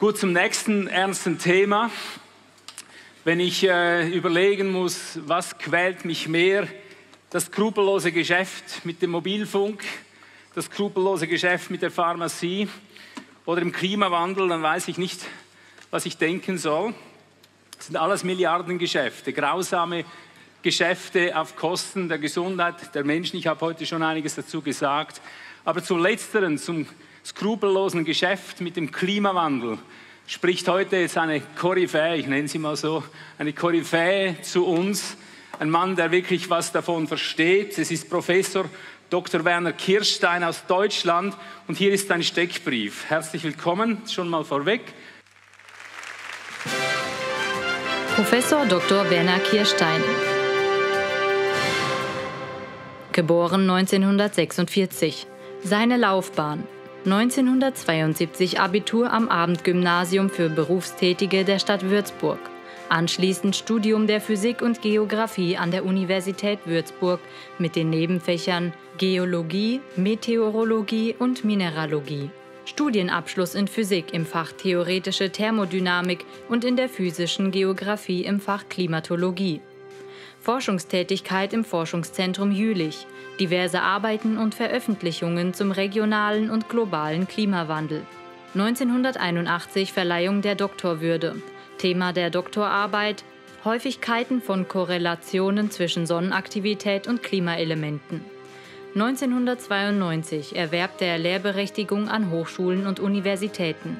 Gut, zum nächsten ernsten Thema. Wenn ich äh, überlegen muss, was quält mich mehr, das skrupellose Geschäft mit dem Mobilfunk, das skrupellose Geschäft mit der Pharmazie oder im Klimawandel, dann weiß ich nicht, was ich denken soll. Das sind alles Milliardengeschäfte, grausame Geschäfte auf Kosten der Gesundheit der Menschen. Ich habe heute schon einiges dazu gesagt. Aber zum Letzteren, zum skrupellosen Geschäft mit dem Klimawandel, spricht heute jetzt eine Koryphäe, ich nenne sie mal so, eine Koryphäe zu uns, ein Mann, der wirklich was davon versteht. Es ist Professor Dr. Werner Kirstein aus Deutschland und hier ist ein Steckbrief. Herzlich willkommen, schon mal vorweg. Professor Dr. Werner Kirstein. Geboren 1946. Seine Laufbahn 1972 Abitur am Abendgymnasium für Berufstätige der Stadt Würzburg. Anschließend Studium der Physik und Geographie an der Universität Würzburg mit den Nebenfächern Geologie, Meteorologie und Mineralogie. Studienabschluss in Physik im Fach Theoretische Thermodynamik und in der physischen Geographie im Fach Klimatologie. Forschungstätigkeit im Forschungszentrum Jülich, diverse Arbeiten und Veröffentlichungen zum regionalen und globalen Klimawandel. 1981 Verleihung der Doktorwürde. Thema der Doktorarbeit Häufigkeiten von Korrelationen zwischen Sonnenaktivität und Klimaelementen. 1992 Erwerb der Lehrberechtigung an Hochschulen und Universitäten.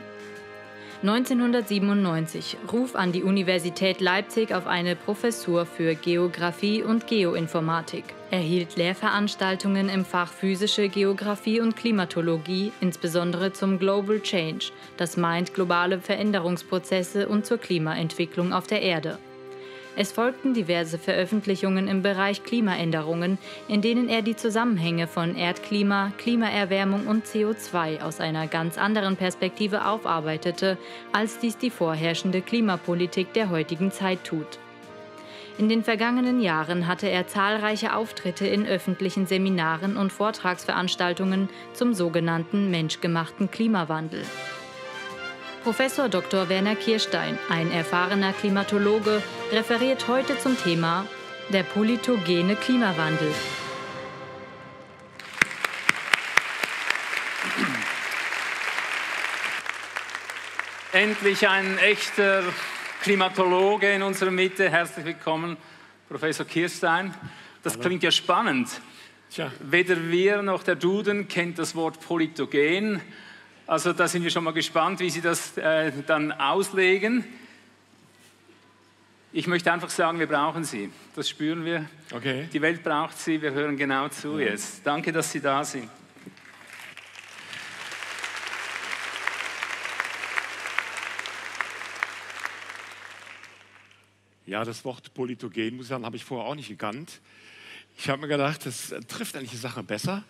1997 Ruf an die Universität Leipzig auf eine Professur für Geographie und Geoinformatik. Erhielt Lehrveranstaltungen im Fach Physische Geographie und Klimatologie, insbesondere zum Global Change, das meint globale Veränderungsprozesse und zur Klimaentwicklung auf der Erde. Es folgten diverse Veröffentlichungen im Bereich Klimaänderungen, in denen er die Zusammenhänge von Erdklima, Klimaerwärmung und CO2 aus einer ganz anderen Perspektive aufarbeitete, als dies die vorherrschende Klimapolitik der heutigen Zeit tut. In den vergangenen Jahren hatte er zahlreiche Auftritte in öffentlichen Seminaren und Vortragsveranstaltungen zum sogenannten menschgemachten Klimawandel. Professor Dr. Werner Kirstein, ein erfahrener Klimatologe, referiert heute zum Thema der politogene Klimawandel. Endlich ein echter Klimatologe in unserer Mitte. Herzlich willkommen, Professor Kirstein. Das Hallo. klingt ja spannend. Tja. Weder wir noch der Duden kennt das Wort politogen. Also da sind wir schon mal gespannt, wie Sie das äh, dann auslegen. Ich möchte einfach sagen, wir brauchen Sie. Das spüren wir. Okay. Die Welt braucht Sie. Wir hören genau zu ja. jetzt. Danke, dass Sie da sind. Ja, das Wort Politogen, muss ich sagen, habe ich vorher auch nicht gekannt. Ich habe mir gedacht, das trifft eigentlich die Sache besser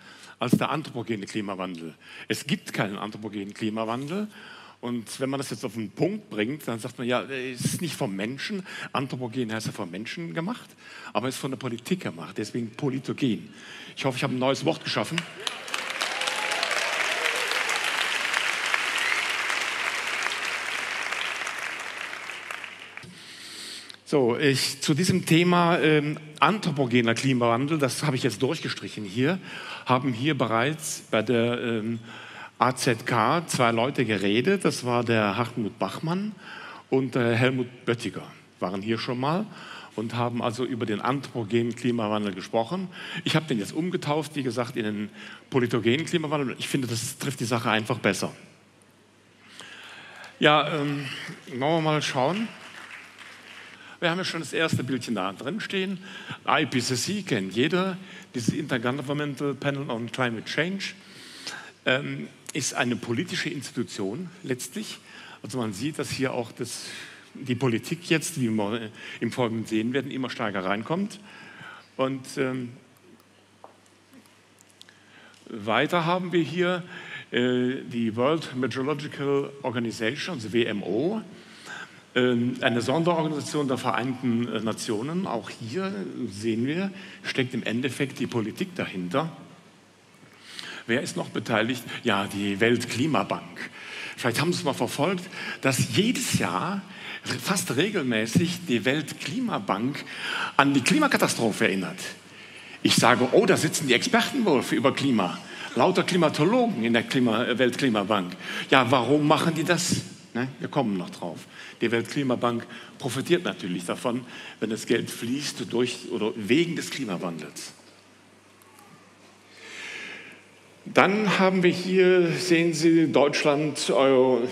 als der anthropogene Klimawandel. Es gibt keinen anthropogenen Klimawandel. Und wenn man das jetzt auf den Punkt bringt, dann sagt man, ja, es ist nicht vom Menschen, anthropogen heißt ja vom Menschen gemacht, aber es ist von der Politik gemacht, deswegen politogen. Ich hoffe, ich habe ein neues Wort geschaffen. So, ich, zu diesem Thema ähm, anthropogener Klimawandel, das habe ich jetzt durchgestrichen hier, haben hier bereits bei der ähm, AZK zwei Leute geredet. Das war der Hartmut Bachmann und der Helmut Böttiger, waren hier schon mal und haben also über den anthropogenen Klimawandel gesprochen. Ich habe den jetzt umgetauft, wie gesagt, in den politogenen Klimawandel. Ich finde, das trifft die Sache einfach besser. Ja, ähm, wollen wir mal schauen. Wir haben ja schon das erste Bildchen da drin stehen. IPCC kennt jeder, dieses Intergovernmental Panel on Climate Change, ähm, ist eine politische Institution letztlich. Also man sieht, dass hier auch das, die Politik jetzt, wie wir im Folgenden sehen werden, immer stärker reinkommt. Und ähm, weiter haben wir hier äh, die World Meteorological Organization, also WMO, eine Sonderorganisation der Vereinten äh, Nationen. Auch hier sehen wir, steckt im Endeffekt die Politik dahinter. Wer ist noch beteiligt? Ja, die Weltklimabank. vielleicht haben Sie es mal verfolgt, dass jedes Jahr fast regelmäßig die Weltklimabank an die Klimakatastrophe erinnert. Ich sage, oh, da sitzen die Experten wohl für über Klima. Lauter Klimatologen in der Klima, Weltklimabank. Ja, warum machen die das? Ne? Wir kommen noch drauf. Die Weltklimabank profitiert natürlich davon, wenn das Geld fließt durch oder wegen des Klimawandels. Dann haben wir hier, sehen Sie, Deutschland, Euro,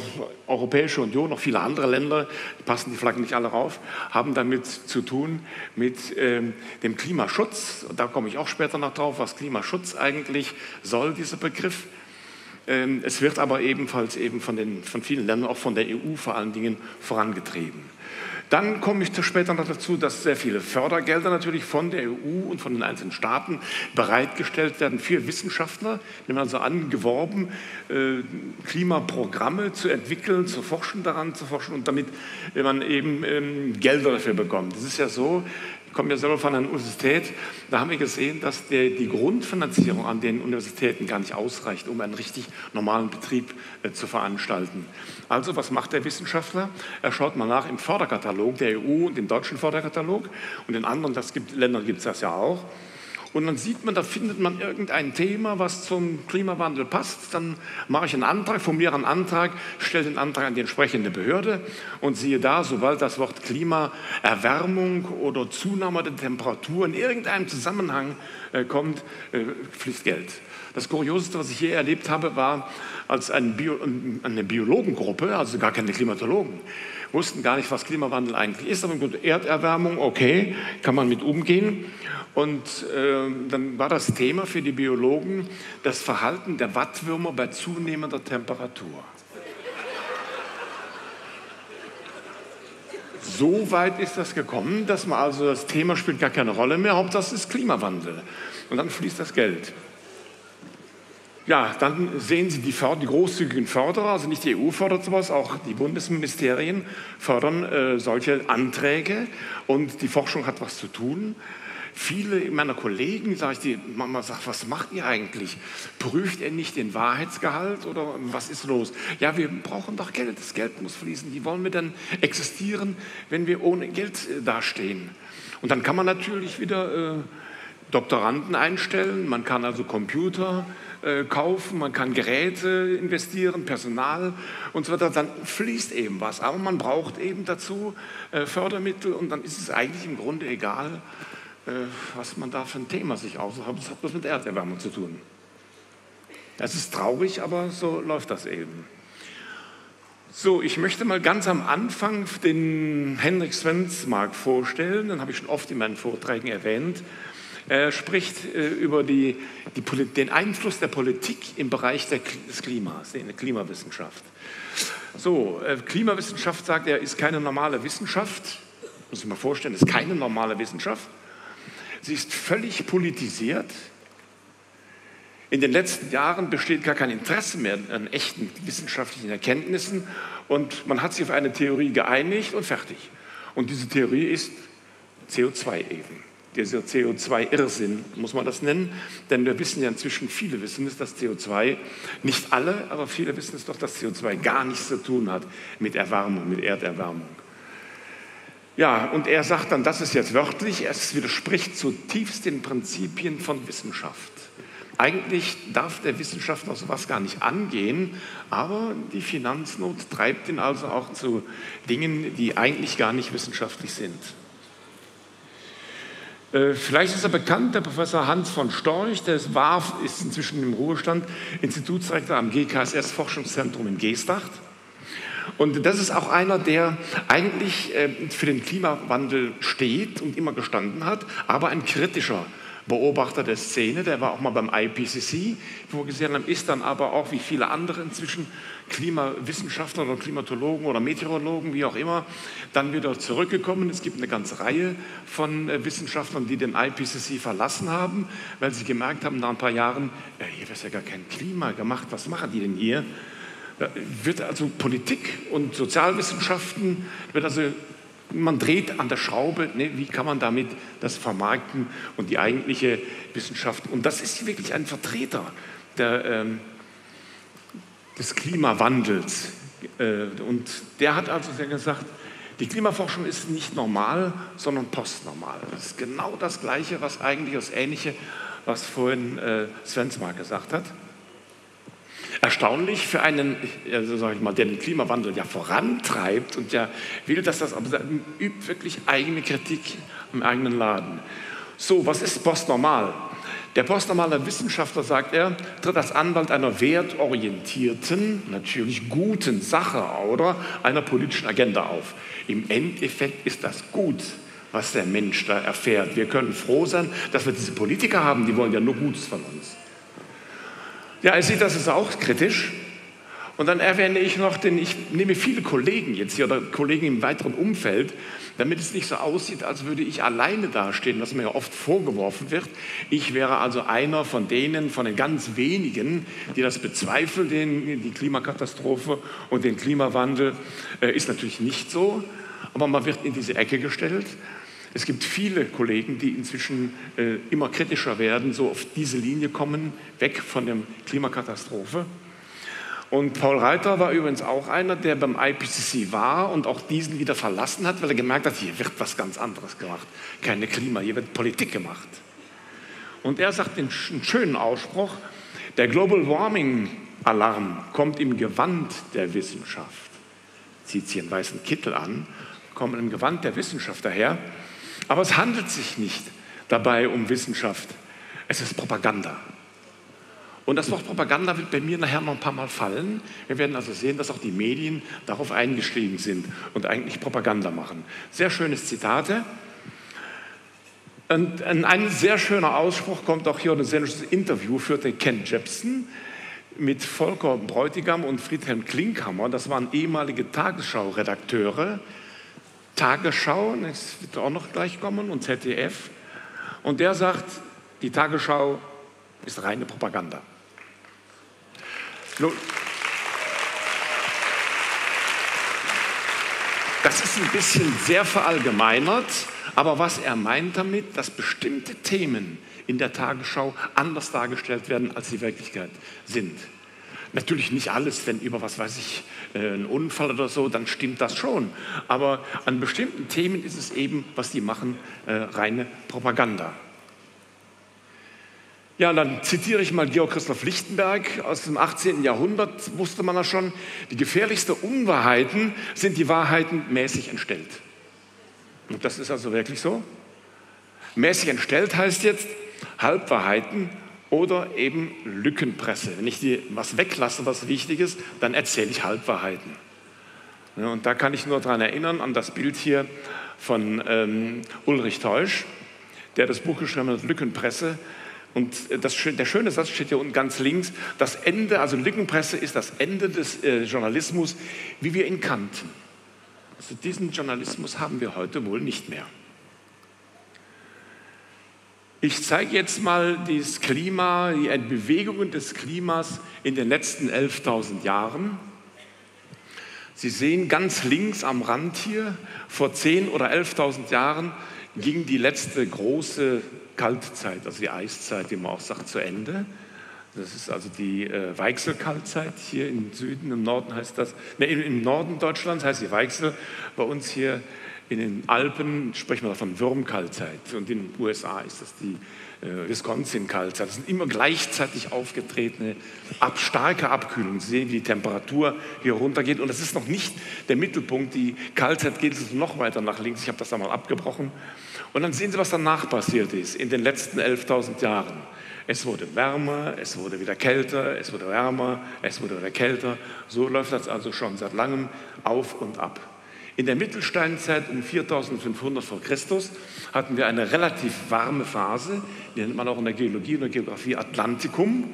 Europäische Union, noch viele andere Länder, passen die Flaggen nicht alle rauf, haben damit zu tun mit ähm, dem Klimaschutz. Da komme ich auch später noch drauf, was Klimaschutz eigentlich soll, dieser Begriff. Ähm, es wird aber ebenfalls eben von, den, von vielen Ländern, auch von der EU vor allen Dingen, vorangetrieben. Dann komme ich später noch dazu, dass sehr viele Fördergelder natürlich von der EU und von den einzelnen Staaten bereitgestellt werden für Wissenschaftler. Wir haben also angeworben, äh, Klimaprogramme zu entwickeln, zu forschen, daran zu forschen und damit man eben ähm, Gelder dafür bekommt. Das ist ja so, ich komme ja selber von einer Universität, da haben wir gesehen, dass der, die Grundfinanzierung an den Universitäten gar nicht ausreicht, um einen richtig normalen Betrieb äh, zu veranstalten. Also was macht der Wissenschaftler? Er schaut mal nach im Förderkatalog der EU und im deutschen Förderkatalog und in anderen das gibt, Ländern gibt es das ja auch. Und dann sieht man, da findet man irgendein Thema, was zum Klimawandel passt. Dann mache ich einen Antrag, formuliere einen Antrag, stelle den Antrag an die entsprechende Behörde und siehe da, sobald das Wort Klimaerwärmung oder Zunahme der Temperatur in irgendeinem Zusammenhang äh, kommt, äh, fließt Geld. Das Kurioseste, was ich je erlebt habe, war, als eine, Bio, eine Biologengruppe, also gar keine Klimatologen, wussten gar nicht, was Klimawandel eigentlich ist. Aber gut, Erderwärmung, okay, kann man mit umgehen. Und äh, dann war das Thema für die Biologen das Verhalten der Wattwürmer bei zunehmender Temperatur. So weit ist das gekommen, dass man also das Thema spielt gar keine Rolle mehr, Hauptsache es ist Klimawandel. Und dann fließt das Geld. Ja, dann sehen Sie die, die, großzügigen Förderer, also nicht die EU fördert sowas, auch die Bundesministerien fördern äh, solche Anträge und die Forschung hat was zu tun. Viele meiner Kollegen, sage ich die, Mama sagt, was macht ihr eigentlich? Prüft ihr nicht den Wahrheitsgehalt oder was ist los? Ja, wir brauchen doch Geld, das Geld muss fließen. Wie wollen wir denn existieren, wenn wir ohne Geld äh, dastehen? Und dann kann man natürlich wieder äh, Doktoranden einstellen, man kann also Computer äh, kaufen, man kann Geräte investieren, Personal und so weiter. Dann fließt eben was. Aber man braucht eben dazu äh, Fördermittel und dann ist es eigentlich im Grunde egal, äh, was man da für ein Thema sich aussucht. Das hat was mit Erderwärmung zu tun. Das ist traurig, aber so läuft das eben. So, ich möchte mal ganz am Anfang den Henrik Svensmark vorstellen, den habe ich schon oft in meinen Vorträgen erwähnt. Er spricht äh, über die, die, den Einfluss der Politik im Bereich der, des Klimas, in der Klimawissenschaft. So, äh, Klimawissenschaft, sagt er, ist keine normale Wissenschaft. Muss ich mir vorstellen, ist keine normale Wissenschaft. Sie ist völlig politisiert. In den letzten Jahren besteht gar kein Interesse mehr an echten wissenschaftlichen Erkenntnissen und man hat sich auf eine Theorie geeinigt und fertig. Und diese Theorie ist CO2 eben. Dieser CO2-Irrsinn, muss man das nennen, denn wir wissen ja inzwischen, viele wissen es, dass CO2, nicht alle, aber viele wissen es doch, dass CO2 gar nichts zu tun hat mit Erwärmung, mit Erderwärmung. Ja, und er sagt dann, das ist jetzt wörtlich, es widerspricht zutiefst den Prinzipien von Wissenschaft. Eigentlich darf der Wissenschaftler sowas gar nicht angehen, aber die Finanznot treibt ihn also auch zu Dingen, die eigentlich gar nicht wissenschaftlich sind. Äh, vielleicht ist er bekannt, der Professor Hans von Storch, der war, ist inzwischen im Ruhestand, Institutsdirektor am GKSS Forschungszentrum in Geesthacht. Und das ist auch einer, der eigentlich äh, für den Klimawandel steht und immer gestanden hat, aber ein kritischer Beobachter der Szene. Der war auch mal beim IPCC, wo wir gesehen haben, ist dann aber auch wie viele andere inzwischen Klimawissenschaftler oder Klimatologen oder Meteorologen, wie auch immer, dann wieder zurückgekommen. Es gibt eine ganze Reihe von äh, Wissenschaftlern, die den IPCC verlassen haben, weil sie gemerkt haben, nach ein paar Jahren, ja, hier wird ja gar kein Klima gemacht, was machen die denn hier? wird also Politik und Sozialwissenschaften, wird also, man dreht an der Schraube, ne, wie kann man damit das vermarkten und die eigentliche Wissenschaft. Und das ist wirklich ein Vertreter der, ähm, des Klimawandels. Äh, und der hat also gesagt, die Klimaforschung ist nicht normal, sondern postnormal. Das ist genau das Gleiche, was eigentlich das Ähnliche, was vorhin äh, Svensmar gesagt hat. Erstaunlich für einen, also sag ich mal, der den Klimawandel ja vorantreibt und ja will, dass das aber übt wirklich eigene Kritik im eigenen Laden. So, was ist postnormal? Der postnormale Wissenschaftler, sagt er, tritt als Anwalt einer wertorientierten, natürlich guten Sache oder einer politischen Agenda auf. Im Endeffekt ist das gut, was der Mensch da erfährt. Wir können froh sein, dass wir diese Politiker haben, die wollen ja nur Gutes von uns. Ja, er sieht das ist auch kritisch. Und dann erwähne ich noch, denn ich nehme viele Kollegen jetzt hier oder Kollegen im weiteren Umfeld, damit es nicht so aussieht, als würde ich alleine dastehen, was mir ja oft vorgeworfen wird. Ich wäre also einer von denen, von den ganz wenigen, die das bezweifeln, den, die Klimakatastrophe und den Klimawandel. Äh, ist natürlich nicht so, aber man wird in diese Ecke gestellt. Es gibt viele Kollegen, die inzwischen äh, immer kritischer werden, so auf diese Linie kommen, weg von der Klimakatastrophe. Und Paul Reiter war übrigens auch einer, der beim IPCC war und auch diesen wieder verlassen hat, weil er gemerkt hat, hier wird was ganz anderes gemacht. Keine Klima, hier wird Politik gemacht. Und er sagt den schönen Ausspruch, der Global Warming Alarm kommt im Gewand der Wissenschaft. Zieht sie einen weißen Kittel an, kommt im Gewand der Wissenschaft daher. Aber es handelt sich nicht dabei um Wissenschaft. Es ist Propaganda. Und das Wort Propaganda wird bei mir nachher noch ein paar Mal fallen. Wir werden also sehen, dass auch die Medien darauf eingestiegen sind und eigentlich Propaganda machen. Sehr schönes Zitate. Und ein sehr schöner Ausspruch kommt auch hier, ein sehr schönes Interview führte Ken Jepsen mit Volker Bräutigam und Friedhelm Klinkhammer. Das waren ehemalige Tagesschau-Redakteure. Tagesschau, das wird auch noch gleich kommen, und ZDF. Und der sagt, die Tagesschau ist reine Propaganda. Nun, das ist ein bisschen sehr verallgemeinert, aber was er meint damit, dass bestimmte Themen in der Tagesschau anders dargestellt werden, als sie Wirklichkeit sind. Natürlich nicht alles, wenn über was weiß ich, äh, ein Unfall oder so, dann stimmt das schon. Aber an bestimmten Themen ist es eben, was die machen, äh, reine Propaganda. Ja, dann zitiere ich mal Georg Christoph Lichtenberg aus dem 18. Jahrhundert, wusste man das schon. Die gefährlichsten Unwahrheiten sind die Wahrheiten mäßig entstellt. Und das ist also wirklich so. Mäßig entstellt heißt jetzt Halbwahrheiten oder eben Lückenpresse. Wenn ich dir was weglasse, was wichtig ist, dann erzähle ich Halbwahrheiten. Und da kann ich nur daran erinnern, an das Bild hier von ähm, Ulrich Teusch, der das Buch geschrieben hat, Lückenpresse. Und das, der schöne Satz steht hier unten ganz links. Das Ende, also Lückenpresse ist das Ende des äh, Journalismus, wie wir ihn kannten. Also diesen Journalismus haben wir heute wohl nicht mehr. Ich zeige jetzt mal das Klima, die Bewegungen des Klimas in den letzten 11.000 Jahren. Sie sehen ganz links am Rand hier, vor 10.000 oder 11.000 Jahren ging die letzte große Kaltzeit, also die Eiszeit, wie man auch sagt, zu Ende. Das ist also die äh, Weichselkaltzeit hier im Süden, im Norden heißt das, ne, im Norden Deutschlands heißt die Weichsel, bei uns hier in den Alpen sprechen wir davon Würmkaltzeit und in den USA ist das die äh, Wisconsin-Kaltzeit. Das sind immer gleichzeitig aufgetretene ab, starke Abkühlungen. Sie sehen, wie die Temperatur hier runtergeht und das ist noch nicht der Mittelpunkt. Die Kaltzeit geht noch weiter nach links. Ich habe das einmal abgebrochen. Und dann sehen Sie, was danach passiert ist in den letzten 11.000 Jahren. Es wurde wärmer, es wurde wieder kälter, es wurde wärmer, es wurde wieder kälter. So läuft das also schon seit langem auf und ab. In der Mittelsteinzeit um 4500 vor Christus hatten wir eine relativ warme Phase, die nennt man auch in der Geologie und der Geografie Atlantikum.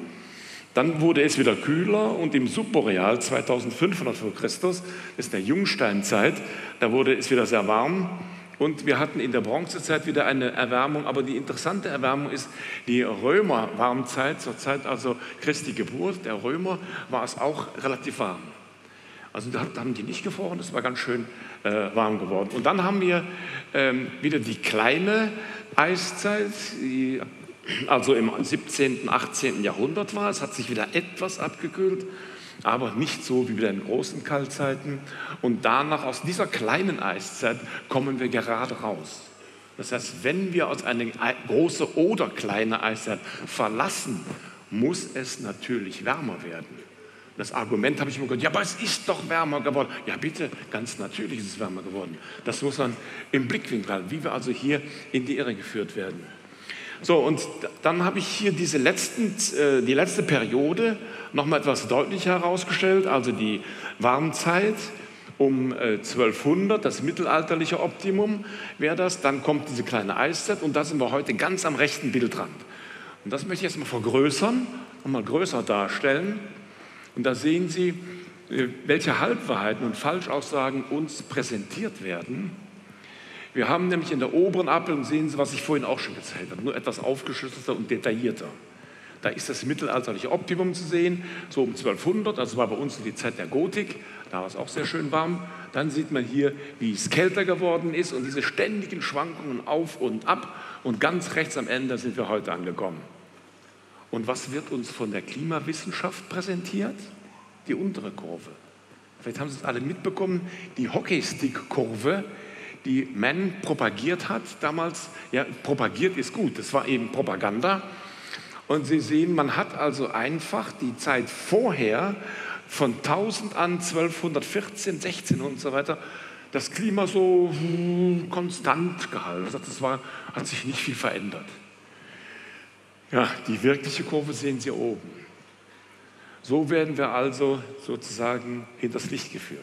Dann wurde es wieder kühler und im Subboreal 2500 vor Christus, das ist der Jungsteinzeit, da wurde es wieder sehr warm. Und wir hatten in der Bronzezeit wieder eine Erwärmung, aber die interessante Erwärmung ist die Römer-Warmzeit, zur Zeit also Christi Geburt, der Römer, war es auch relativ warm. Also da haben die nicht gefroren, das war ganz schön äh, warm geworden. Und dann haben wir ähm, wieder die kleine Eiszeit, die also im 17., 18. Jahrhundert war. Es hat sich wieder etwas abgekühlt. aber nicht so wie bei den großen Kaltzeiten. Und danach, aus dieser kleinen Eiszeit, kommen wir gerade raus. Das heißt, wenn wir aus einer großen oder kleinen Eiszeit verlassen, muss es natürlich wärmer werden. Das Argument habe ich immer gehört, ja, aber es ist doch wärmer geworden. Ja, bitte, ganz natürlich ist es wärmer geworden. Das muss man im Blickwinkel halten, wie wir also hier in die Irre geführt werden. So, und dann habe ich hier diese letzten, äh, die letzte Periode nochmal etwas deutlicher herausgestellt, also die Warmzeit um 1200, äh, das mittelalterliche Optimum wäre das. Dann kommt diese kleine Eiszeit und da sind wir heute ganz am rechten Bildrand. Und das möchte ich jetzt mal vergrößern und mal größer darstellen. Und da sehen Sie, äh, welche Halbwahrheiten und Falschaussagen uns präsentiert werden. Wir haben nämlich in der oberen Abbildung, sehen Sie, was ich vorhin auch schon gezeigt habe, nur etwas aufgeschlüsselter und detaillierter. Da ist das mittelalterliche Optimum zu sehen, so um 1200, also war bei uns die Zeit der Gotik, da war es auch sehr schön warm. Dann sieht man hier, wie es kälter geworden ist und diese ständigen Schwankungen auf und ab. Und ganz rechts am Ende sind wir heute angekommen. Und was wird uns von der Klimawissenschaft präsentiert? Die untere Kurve. Vielleicht haben Sie es alle mitbekommen, die Hockeystick-Kurve, die Mann propagiert hat damals. Ja, propagiert ist gut, das war eben Propaganda. Und Sie sehen, man hat also einfach die Zeit vorher von 1000 an 1214, 16 und so weiter das Klima so konstant gehalten. Das war, hat sich nicht viel verändert. Ja, die wirkliche Kurve sehen Sie oben. So werden wir also sozusagen hinters Licht geführt.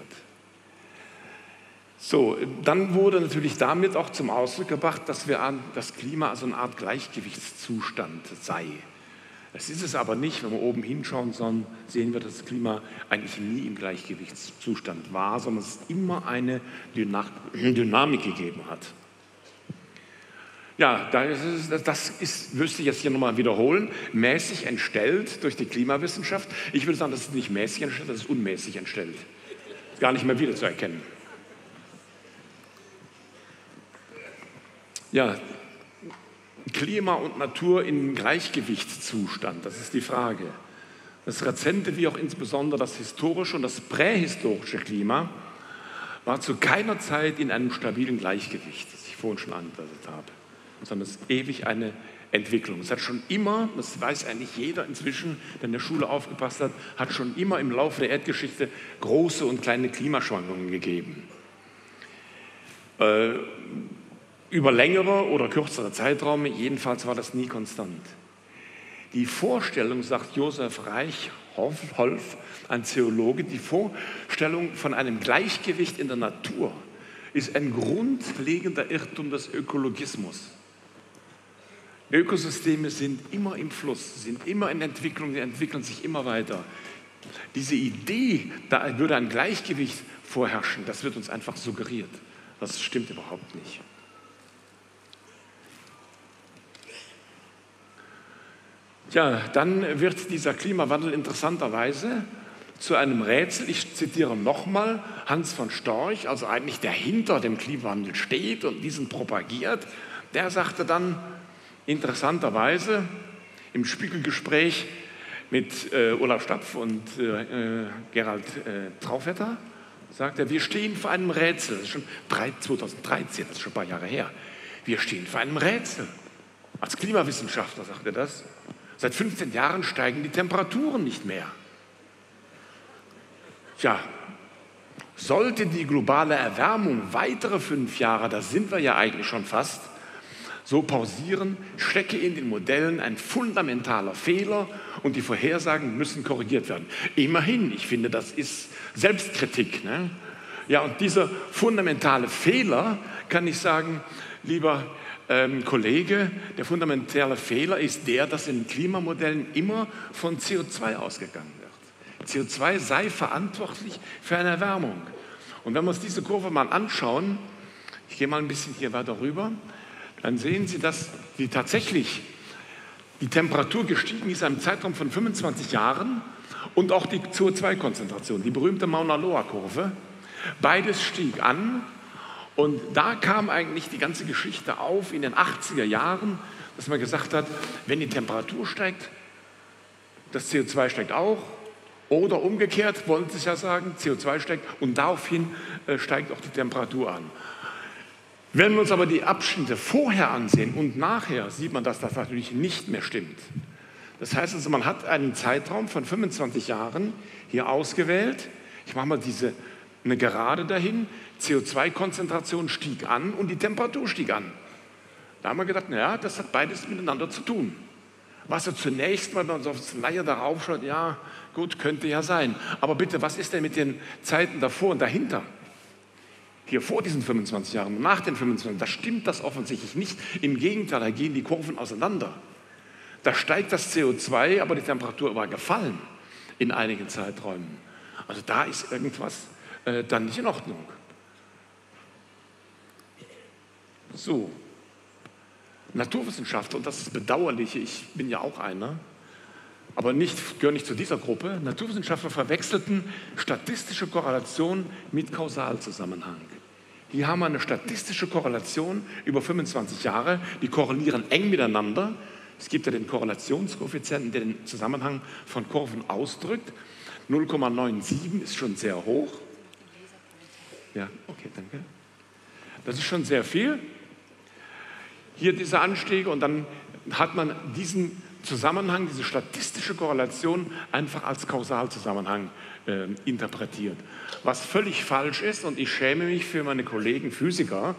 So, dann wurde natürlich damit auch zum Ausdruck gebracht, dass wir an das Klima also eine Art Gleichgewichtszustand sei. Das ist es aber nicht. Wenn wir oben hinschauen, sondern sehen wir, dass das Klima eigentlich nie im Gleichgewichtszustand war, sondern es immer eine Dynamik gegeben hat. Ja, das, ist, müsste ich jetzt hier nochmal wiederholen, mäßig entstellt durch die Klimawissenschaft. Ich würde sagen, das ist nicht mäßig entstellt, das ist unmäßig entstellt. Gar nicht mehr wiederzuerkennen. Ja, Klima und Natur in Gleichgewichtszustand, das ist die Frage. Das rezente wie auch insbesondere das historische und das prähistorische Klima war zu keiner Zeit in einem stabilen Gleichgewicht, das ich vorhin schon angedeutet habe sondern es ist ewig eine Entwicklung. Es hat schon immer, das weiß eigentlich jeder inzwischen, der in der Schule aufgepasst hat, hat schon immer im Laufe der Erdgeschichte große und kleine Klimaschwankungen gegeben. Äh, über längere oder kürzere Zeiträume, jedenfalls war das nie konstant. Die Vorstellung, sagt Josef Reichholf, ein Theologe, die Vorstellung von einem Gleichgewicht in der Natur ist ein grundlegender Irrtum des Ökologismus. Ökosysteme sind immer im Fluss, sind immer in Entwicklung, die entwickeln sich immer weiter. Diese Idee, da würde ein Gleichgewicht vorherrschen, das wird uns einfach suggeriert. Das stimmt überhaupt nicht. Ja, dann wird dieser Klimawandel interessanterweise zu einem Rätsel. Ich zitiere nochmal Hans von Storch, also eigentlich der hinter dem Klimawandel steht und diesen propagiert. Der sagte dann, Interessanterweise im Spiegelgespräch mit äh, Olaf Stapf und äh, äh Gerald äh, Traufetter sagt er, wir stehen vor einem Rätsel. Das ist schon 2013, das ist schon ein paar Jahre her. Wir stehen vor einem Rätsel. Als Klimawissenschaftler sagt er das. Seit 15 Jahren steigen die Temperaturen nicht mehr. Tja, sollte die globale Erwärmung weitere fünf Jahre, da sind wir ja eigentlich schon fast, so pausieren, stecke in den Modellen ein fundamentaler Fehler und die Vorhersagen müssen korrigiert werden. Immerhin, ich finde, das ist Selbstkritik. Ne? Ja, und dieser fundamentale Fehler kann ich sagen, lieber ähm, Kollege, der fundamentale Fehler ist der, dass in Klimamodellen immer von CO2 ausgegangen wird. CO2 sei verantwortlich für eine Erwärmung. Und wenn wir uns diese Kurve mal anschauen, ich gehe mal ein bisschen hier weiter rüber, dann sehen Sie, dass die tatsächlich die Temperatur gestiegen ist in einem Zeitraum von 25 Jahren und auch die CO2-Konzentration, die berühmte Mauna Loa-Kurve. Beides stieg an und da kam eigentlich die ganze Geschichte auf in den 80er Jahren, dass man gesagt hat, wenn die Temperatur steigt, das CO2 steigt auch Oder umgekehrt, wollen Sie ja sagen, CO2 steigt und daraufhin äh, steigt auch die Temperatur an. Wenn wir uns aber die Abschnitte vorher ansehen und nachher, sieht man, dass das natürlich nicht mehr stimmt. Das heißt also, man hat einen Zeitraum von 25 Jahren hier ausgewählt. Ich mache mal diese, eine Gerade dahin. CO2-Konzentration stieg an und die Temperatur stieg an. Da haben wir gedacht, naja, das hat beides miteinander zu tun. Was so zunächst, wenn man so aufs Laie darauf schaut, ja, gut, könnte ja sein. Aber bitte, was ist denn mit den Zeiten davor und dahinter? Hier vor diesen 25 Jahren und nach den 25, da stimmt das offensichtlich nicht. Im Gegenteil, da gehen die Kurven auseinander. Da steigt das CO2, aber die Temperatur war gefallen in einigen Zeiträumen. Also da ist irgendwas äh, dann nicht in Ordnung. So, Naturwissenschaftler, und das ist bedauerlich, ich bin ja auch einer, aber nicht, gehöre nicht zu dieser Gruppe, Naturwissenschaftler verwechselten statistische Korrelation mit Kausalzusammenhang. Hier haben eine statistische Korrelation über 25 Jahre, die korrelieren eng miteinander. Es gibt ja den Korrelationskoeffizienten, der den Zusammenhang von Kurven ausdrückt. 0,97 ist schon sehr hoch. Ja, okay, danke. Das ist schon sehr viel. Hier dieser Anstieg und dann hat man diesen Zusammenhang, diese statistische Korrelation einfach als Kausalzusammenhang äh, interpretiert. Was völlig falsch ist und ich schäme mich für meine Kollegen Physiker,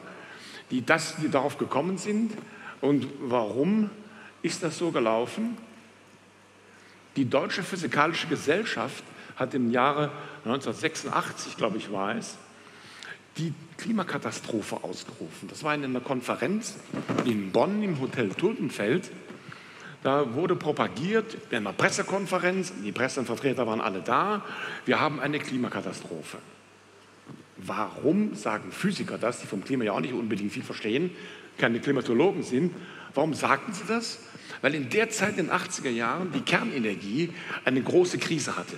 die, das, die darauf gekommen sind. Und warum ist das so gelaufen? Die Deutsche Physikalische Gesellschaft hat im Jahre 1986, glaube ich, war es, die Klimakatastrophe ausgerufen. Das war in einer Konferenz in Bonn im Hotel Tulpenfeld. Da wurde propagiert in einer Pressekonferenz, die Pressevertreter waren alle da, wir haben eine Klimakatastrophe. Warum sagen Physiker das, die vom Klima ja auch nicht unbedingt viel verstehen, keine Klimatologen sind? Warum sagten sie das? Weil in der Zeit, in den 80er Jahren, die Kernenergie eine große Krise hatte.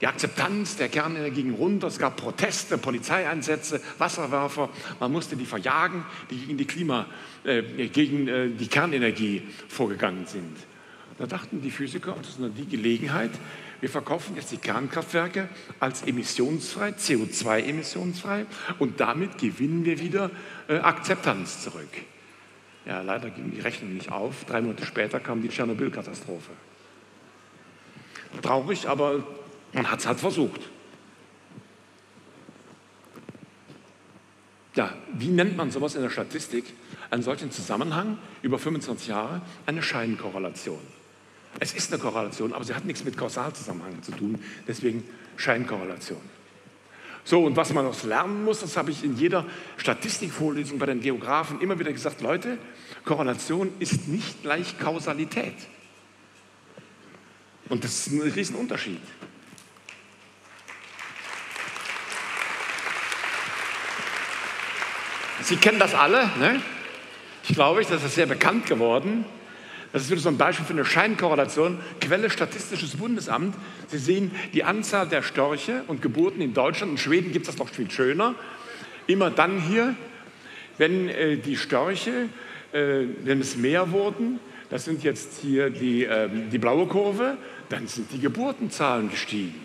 Die Akzeptanz der Kernenergie ging runter, es gab Proteste, Polizeieinsätze, Wasserwerfer, man musste die verjagen, die gegen die, Klima, äh, gegen äh, die Kernenergie vorgegangen sind. Da dachten die Physiker, das ist nur die Gelegenheit, wir verkaufen jetzt die Kernkraftwerke als emissionsfrei, CO2-emissionsfrei und damit gewinnen wir wieder äh, Akzeptanz zurück. Ja, leider ging die Rechnung nicht auf. Drei Monate später kam die Tschernobyl-Katastrophe. Traurig, aber man hat es halt versucht. Ja, wie nennt man sowas in der Statistik? Einen solchen Zusammenhang über 25 Jahre? Eine Scheinkorrelation. Es ist eine Korrelation, aber sie hat nichts mit Kausalzusammenhang zu tun. Deswegen Scheinkorrelation. So, und was man noch lernen muss, das habe ich in jeder Statistikvorlesung bei den Geografen immer wieder gesagt, Leute, Korrelation ist nicht gleich Kausalität. Und das ist ein Riesenunterschied. Sie kennen das alle, ne? Ich glaube, das ist sehr bekannt geworden. Das ist wieder so ein Beispiel für eine Scheinkorrelation. Quelle Statistisches Bundesamt. Sie sehen die Anzahl der Störche und Geburten in Deutschland. In Schweden gibt es das noch viel schöner. Immer dann hier, wenn äh, die Störche, äh, wenn es mehr wurden, das sind jetzt hier die, äh, die blaue Kurve, dann sind die Geburtenzahlen gestiegen.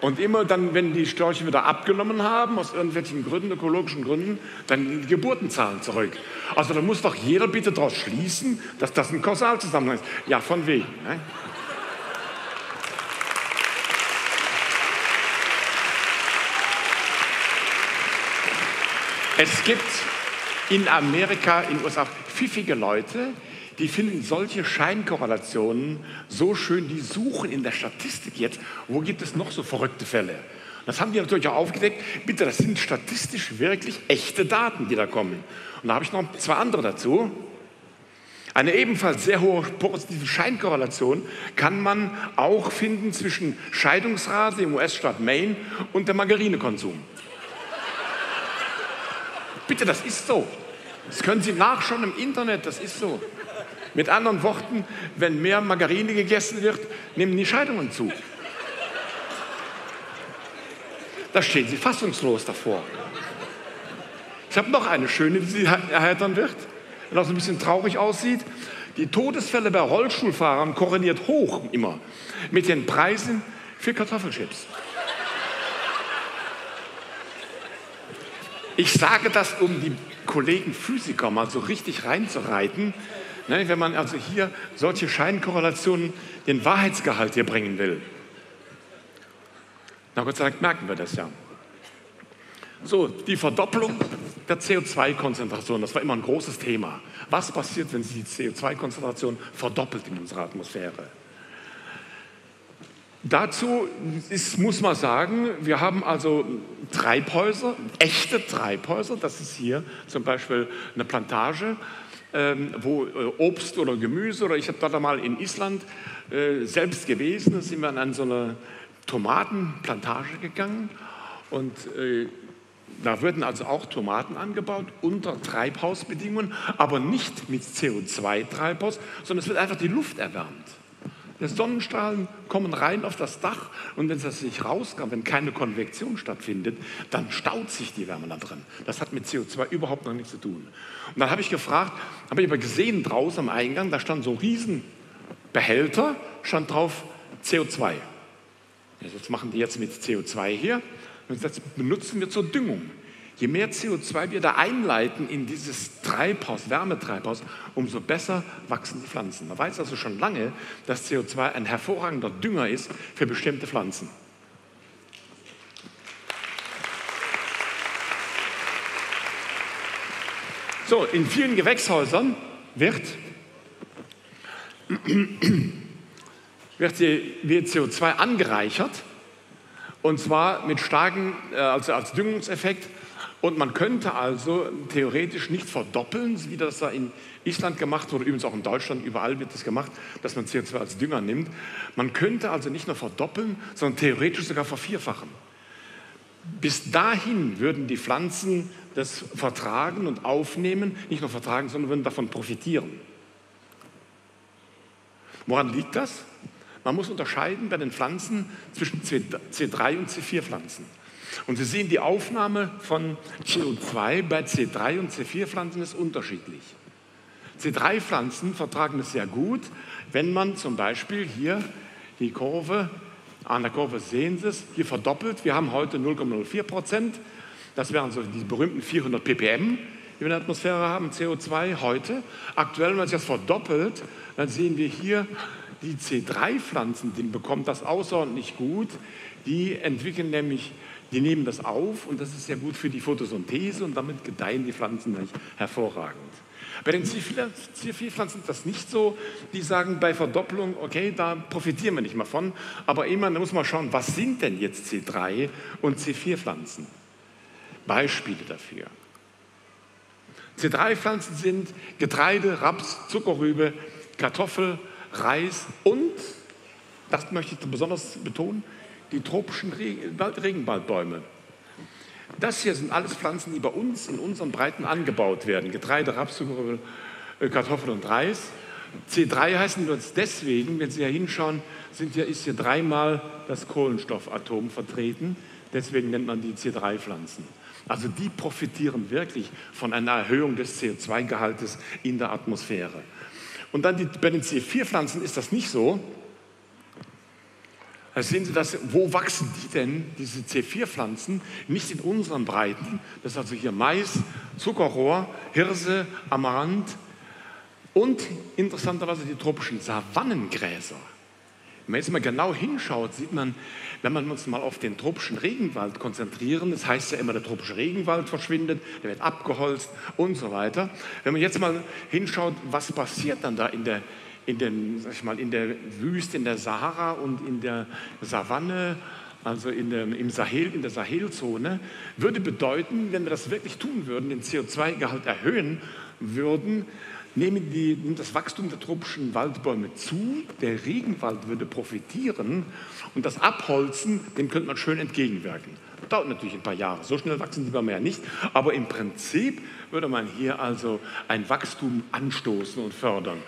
Und immer dann, wenn die Störche wieder abgenommen haben, aus irgendwelchen Gründen, ökologischen Gründen, dann die Geburtenzahlen zurück. Also da muss doch jeder bitte daraus schließen, dass das ein Kausalzusammenhang ist. Ja, von wegen. Ne? Es gibt in Amerika, in den USA pfiffige Leute, die finden solche Scheinkorrelationen so schön, die suchen in der Statistik jetzt, wo gibt es noch so verrückte Fälle. Das haben die natürlich auch aufgedeckt. Bitte, das sind statistisch wirklich echte Daten, die da kommen. Und da habe ich noch zwei andere dazu. Eine ebenfalls sehr hohe positive Scheinkorrelation kann man auch finden zwischen Scheidungsrate im US-Staat Maine und der Margarinekonsum. Bitte, das ist so. Das können Sie nachschauen im Internet, das ist so. Mit anderen Worten, wenn mehr Margarine gegessen wird, nehmen die Scheidungen zu. Da stehen sie fassungslos davor. Ich habe noch eine schöne, die Sie erheitern wird, wenn auch so ein bisschen traurig aussieht. Die Todesfälle bei Rollstuhlfahrern korreliert hoch immer mit den Preisen für Kartoffelchips. Ich sage das, um die Kollegen Physiker mal so richtig reinzureiten. Ne, wenn man also hier solche Scheinkorrelationen, den Wahrheitsgehalt hier bringen will. Na Gott sei Dank merken wir das ja. So, die Verdopplung der CO2-Konzentration, das war immer ein großes Thema. Was passiert, wenn sich die CO2-Konzentration verdoppelt in unserer Atmosphäre? Dazu ist, muss man sagen, wir haben also Treibhäuser, echte Treibhäuser. Das ist hier zum Beispiel eine Plantage, ähm, wo äh, Obst oder Gemüse, oder ich habe dort einmal in Island äh, selbst gewesen, da sind wir an so eine Tomatenplantage gegangen und äh, da würden also auch Tomaten angebaut unter Treibhausbedingungen, aber nicht mit CO2-Treibhaus, sondern es wird einfach die Luft erwärmt. Die Sonnenstrahlen kommen rein auf das Dach und wenn das sich rauskommt, wenn keine Konvektion stattfindet, dann staut sich die Wärme da drin. Das hat mit CO2 überhaupt noch nichts zu tun. Und dann habe ich gefragt, habe ich aber gesehen draußen am Eingang, da stand so ein Riesenbehälter, stand drauf CO2. Das machen die jetzt mit CO2 hier und das benutzen wir zur Düngung. Je mehr CO2 wir da einleiten in dieses Treibhaus, Wärmetreibhaus, umso besser wachsen die Pflanzen. Man weiß also schon lange, dass CO2 ein hervorragender Dünger ist für bestimmte Pflanzen. So, in vielen Gewächshäusern wird, wird, wird CO2 angereichert und zwar mit starken, äh, also als Düngungseffekt und man könnte also theoretisch nicht verdoppeln, wie das da in Island gemacht wurde, übrigens auch in Deutschland, überall wird das gemacht, dass man CO2 als Dünger nimmt. Man könnte also nicht nur verdoppeln, sondern theoretisch sogar vervierfachen. Bis dahin würden die Pflanzen das vertragen und aufnehmen, nicht nur vertragen, sondern würden davon profitieren. Woran liegt das? Man muss unterscheiden bei den Pflanzen zwischen C3 und C4-Pflanzen. Und Sie sehen, die Aufnahme von CO2 bei C3 und C4-Pflanzen ist unterschiedlich. C3-Pflanzen vertragen es sehr gut, wenn man zum Beispiel hier die Kurve, an der Kurve sehen Sie es, hier verdoppelt. Wir haben heute 0,04 Prozent. Das wären so die berühmten 400 ppm, die wir in der Atmosphäre haben, CO2 heute. Aktuell, wenn man sich das verdoppelt, dann sehen wir hier, die C3-Pflanzen, die bekommen das außerordentlich gut. Die entwickeln nämlich die nehmen das auf und das ist sehr gut für die Photosynthese und damit gedeihen die Pflanzen hervorragend. Bei den C4-Pflanzen ist das nicht so. Die sagen bei Verdopplung, okay, da profitieren wir nicht mehr von. Aber immer, da muss man schauen, was sind denn jetzt C3 und C4-Pflanzen? Beispiele dafür. C3-Pflanzen sind Getreide, Raps, Zuckerrübe, Kartoffel, Reis und, das möchte ich besonders betonen, die tropischen Regenwaldbäume. Das hier sind alles Pflanzen, die bei uns in unseren Breiten angebaut werden. Getreide, Raps, äh, Kartoffeln und Reis. C3 heißen das deswegen, wenn Sie hier hinschauen, sind hier, ist hier dreimal das Kohlenstoffatom vertreten. Deswegen nennt man die C3-Pflanzen. Also die profitieren wirklich von einer Erhöhung des CO2-Gehaltes in der Atmosphäre. Und dann die, bei den C4-Pflanzen ist das nicht so. Sehen Sie das, wo wachsen die denn, diese C4-Pflanzen? Nicht in unseren Breiten. Das ist also hier Mais, Zuckerrohr, Hirse, Amaranth und interessanterweise die tropischen Savannengräser. Wenn man jetzt mal genau hinschaut, sieht man, wenn man uns mal auf den tropischen Regenwald konzentrieren, das heißt ja immer, der tropische Regenwald verschwindet, der wird abgeholzt und so weiter. Wenn man jetzt mal hinschaut, was passiert dann da in der in, den, sag ich mal, in der Wüste, in der Sahara und in der Savanne, also in der, im Sahel, in der Sahelzone, würde bedeuten, wenn wir das wirklich tun würden, den CO2-Gehalt erhöhen würden, nehmen die, nimmt das Wachstum der tropischen Waldbäume zu, der Regenwald würde profitieren und das Abholzen, dem könnte man schön entgegenwirken. Dauert natürlich ein paar Jahre, so schnell wachsen die Bäume ja nicht, aber im Prinzip würde man hier also ein Wachstum anstoßen und fördern.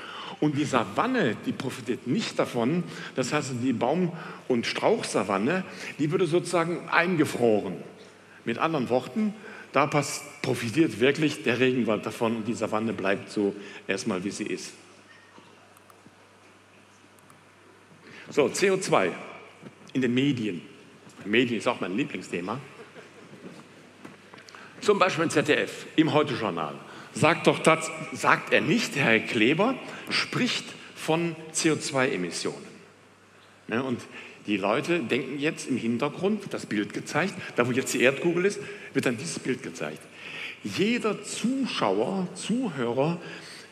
Und die Savanne, die profitiert nicht davon. Das heißt, die Baum- und Strauchsavanne, die würde sozusagen eingefroren. Mit anderen Worten, da profitiert wirklich der Regenwald davon und die Savanne bleibt so erstmal, wie sie ist. So, CO2. in den Medien. Medien ist auch mein Lieblingsthema. Zum Beispiel im ZDF, im Heute-Journal. Sagt, doch, das, sagt er nicht, Herr Kleber spricht von CO2-Emissionen. Ne, und die Leute denken jetzt im Hintergrund, das Bild gezeigt, da wo jetzt die Erdkugel ist, wird dann dieses Bild gezeigt. Jeder Zuschauer, Zuhörer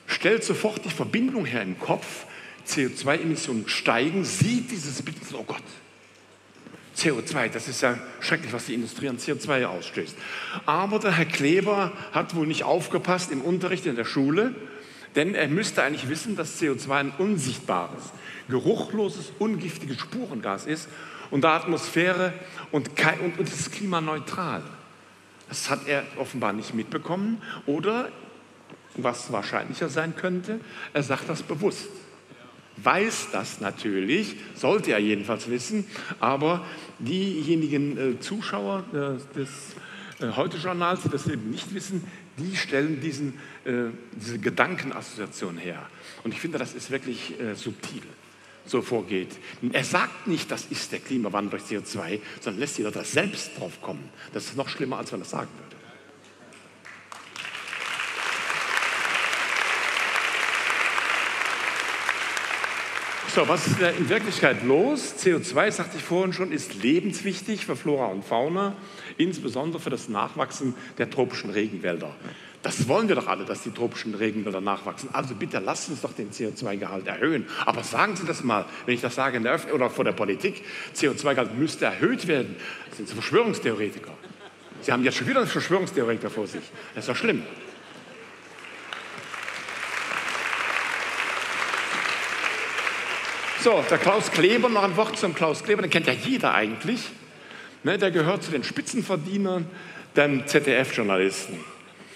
stellt sofort die Verbindung her im Kopf, CO2-Emissionen steigen, sieht dieses Bild und sagt, oh Gott, CO2, das ist ja schrecklich, was die Industrie an CO2 ausstößt. Aber der Herr Kleber hat wohl nicht aufgepasst im Unterricht in der Schule, denn er müsste eigentlich wissen, dass CO2 ein unsichtbares, geruchloses, ungiftiges Spurengas ist und der Atmosphäre und, und, und ist klimaneutral. Das hat er offenbar nicht mitbekommen oder, was wahrscheinlicher sein könnte, er sagt das bewusst weiß das natürlich, sollte er jedenfalls wissen, aber diejenigen äh, Zuschauer äh, des äh, Heute-Journals, die das eben nicht wissen, die stellen diesen, äh, diese Gedankenassoziation her. Und ich finde, das ist wirklich äh, subtil, so vorgeht. Er sagt nicht, das ist der Klimawandel durch CO2, sondern lässt jeder das selbst drauf kommen. Das ist noch schlimmer, als er das sagen würde. So, was ist in Wirklichkeit los? CO2, sagte ich vorhin schon, ist lebenswichtig für Flora und Fauna, insbesondere für das Nachwachsen der tropischen Regenwälder. Das wollen wir doch alle, dass die tropischen Regenwälder nachwachsen. Also bitte lasst uns doch den CO2-Gehalt erhöhen. Aber sagen Sie das mal, wenn ich das sage in der Öffentlichkeit oder vor der Politik, CO2-Gehalt müsste erhöht werden. Das sind Sie Verschwörungstheoretiker. Sie haben jetzt schon wieder einen Verschwörungstheoretiker vor sich. Das ist doch schlimm. So, der Klaus Kleber, noch ein Wort zum Klaus Kleber, den kennt ja jeder eigentlich. Ne, der gehört zu den Spitzenverdienern der ZDF-Journalisten.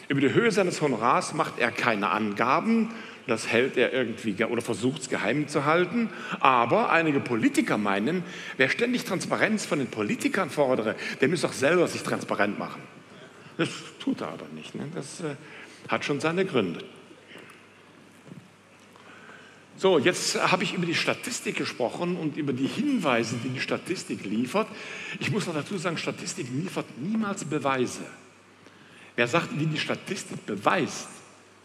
Über die Höhe seines Honorars macht er keine Angaben, das hält er irgendwie oder versucht es geheim zu halten. Aber einige Politiker meinen, wer ständig Transparenz von den Politikern fordere, der muss auch selber sich transparent machen. Das tut er aber nicht. Ne? Das äh, hat schon seine Gründe. So, jetzt habe ich über die Statistik gesprochen und über die Hinweise, die die Statistik liefert. Ich muss noch dazu sagen, Statistik liefert niemals Beweise. Wer sagt, wie die Statistik beweist,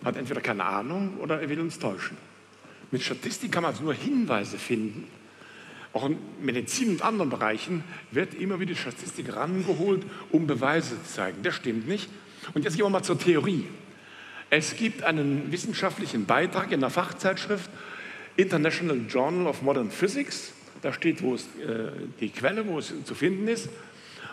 hat entweder keine Ahnung oder er will uns täuschen. Mit Statistik kann man also nur Hinweise finden. Auch in Medizin und anderen Bereichen wird immer wieder die Statistik rangeholt, um Beweise zu zeigen. Das stimmt nicht. Und jetzt gehen wir mal zur Theorie. Es gibt einen wissenschaftlichen Beitrag in der Fachzeitschrift International Journal of Modern Physics. Da steht, wo es, äh, die Quelle, wo es zu finden ist.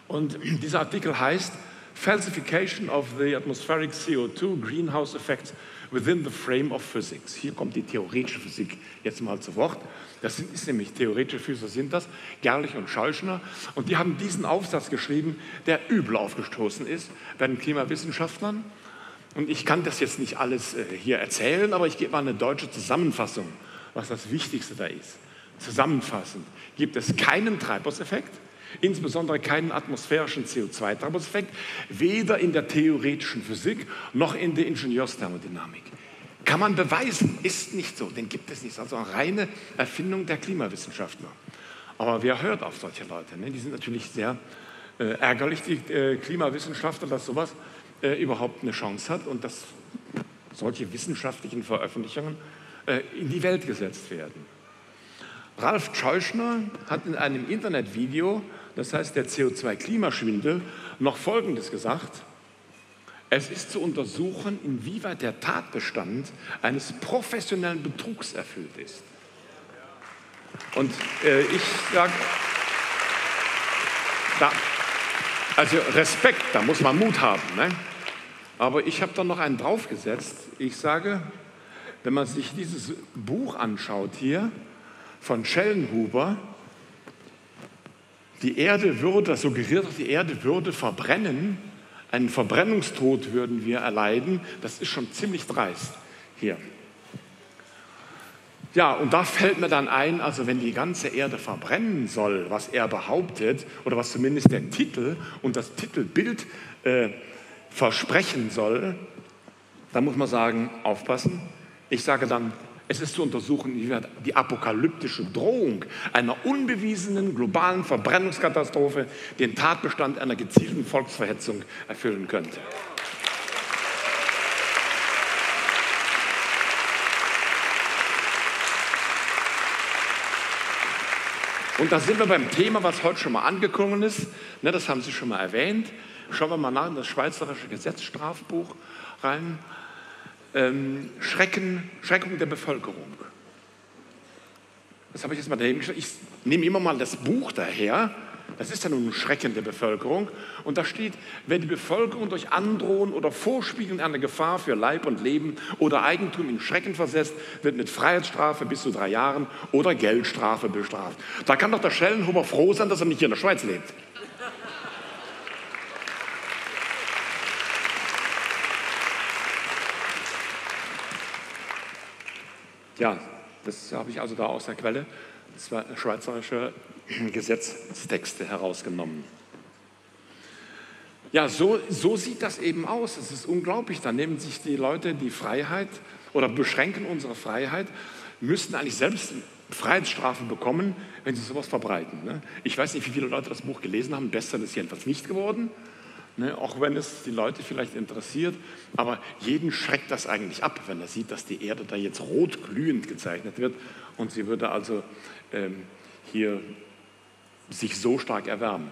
Und dieser Artikel heißt Falsification of the Atmospheric CO2 Greenhouse Effects within the Frame of Physics. Hier kommt die theoretische Physik jetzt mal zu Wort. Das sind, ist nämlich theoretische Physiker sind das, Gerlich und Scheuschner. Und die haben diesen Aufsatz geschrieben, der übel aufgestoßen ist bei den Klimawissenschaftlern. Und ich kann das jetzt nicht alles äh, hier erzählen, aber ich gebe mal eine deutsche Zusammenfassung was das Wichtigste da ist. Zusammenfassend gibt es keinen Treibhauseffekt, insbesondere keinen atmosphärischen CO2-Treibhauseffekt, weder in der theoretischen Physik noch in der Ingenieursthermodynamik. Kann man beweisen, ist nicht so, den gibt es nicht. Also eine reine Erfindung der Klimawissenschaftler. Aber wer hört auf solche Leute? Ne? Die sind natürlich sehr äh, ärgerlich, die äh, Klimawissenschaftler, dass sowas äh, überhaupt eine Chance hat und dass solche wissenschaftlichen Veröffentlichungen in die Welt gesetzt werden. Ralf Scheuschner hat in einem Internetvideo, das heißt der CO2-Klimaschwindel, noch Folgendes gesagt. Es ist zu untersuchen, inwieweit der Tatbestand eines professionellen Betrugs erfüllt ist. Und äh, ich sage, also Respekt, da muss man Mut haben. Ne? Aber ich habe da noch einen draufgesetzt. Ich sage, wenn man sich dieses Buch anschaut hier von Schellenhuber, die Erde würde, das suggeriert, die Erde würde verbrennen, einen Verbrennungstod würden wir erleiden, das ist schon ziemlich dreist hier. Ja, und da fällt mir dann ein, also wenn die ganze Erde verbrennen soll, was er behauptet, oder was zumindest der Titel und das Titelbild äh, versprechen soll, dann muss man sagen, aufpassen, ich sage dann, Es ist zu untersuchen, wie die apokalyptische Drohung einer unbewiesenen globalen Verbrennungskatastrophe den Tatbestand einer gezielten Volksverhetzung erfüllen könnte. Und da sind wir beim Thema, was heute schon mal angekommen ist. Ne, das haben Sie schon mal erwähnt. Schauen wir mal nach in das Schweizerische Gesetzstrafbuch rein. Ähm, Schrecken, Schreckung der Bevölkerung. Das habe ich jetzt mal dahin gestellt. Ich nehme immer mal das Buch daher. Das ist ja nun ein Schrecken der Bevölkerung. Und da steht, wenn die Bevölkerung durch Androhen oder Vorspiegeln einer Gefahr für Leib und Leben oder Eigentum in Schrecken versetzt, wird mit Freiheitsstrafe bis zu drei Jahren oder Geldstrafe bestraft. Da kann doch der Schellenhuber froh sein, dass er nicht hier in der Schweiz lebt. Ja, das habe ich also da aus der Quelle. War schweizerische Gesetzestexte herausgenommen. Ja, so, so sieht das eben aus. Es ist unglaublich. Da nehmen sich die Leute die Freiheit oder beschränken unsere Freiheit, müssten eigentlich selbst Freiheitsstrafen bekommen, wenn sie sowas verbreiten. Ne? Ich weiß nicht, wie viele Leute das Buch gelesen haben. Bestseller ist jedenfalls nicht geworden. Ne, auch wenn es die Leute vielleicht interessiert, aber jeden schreckt das eigentlich ab, wenn er sieht, dass die Erde da jetzt rot glühend gezeichnet wird und sie würde also ähm, hier sich so stark erwärmen.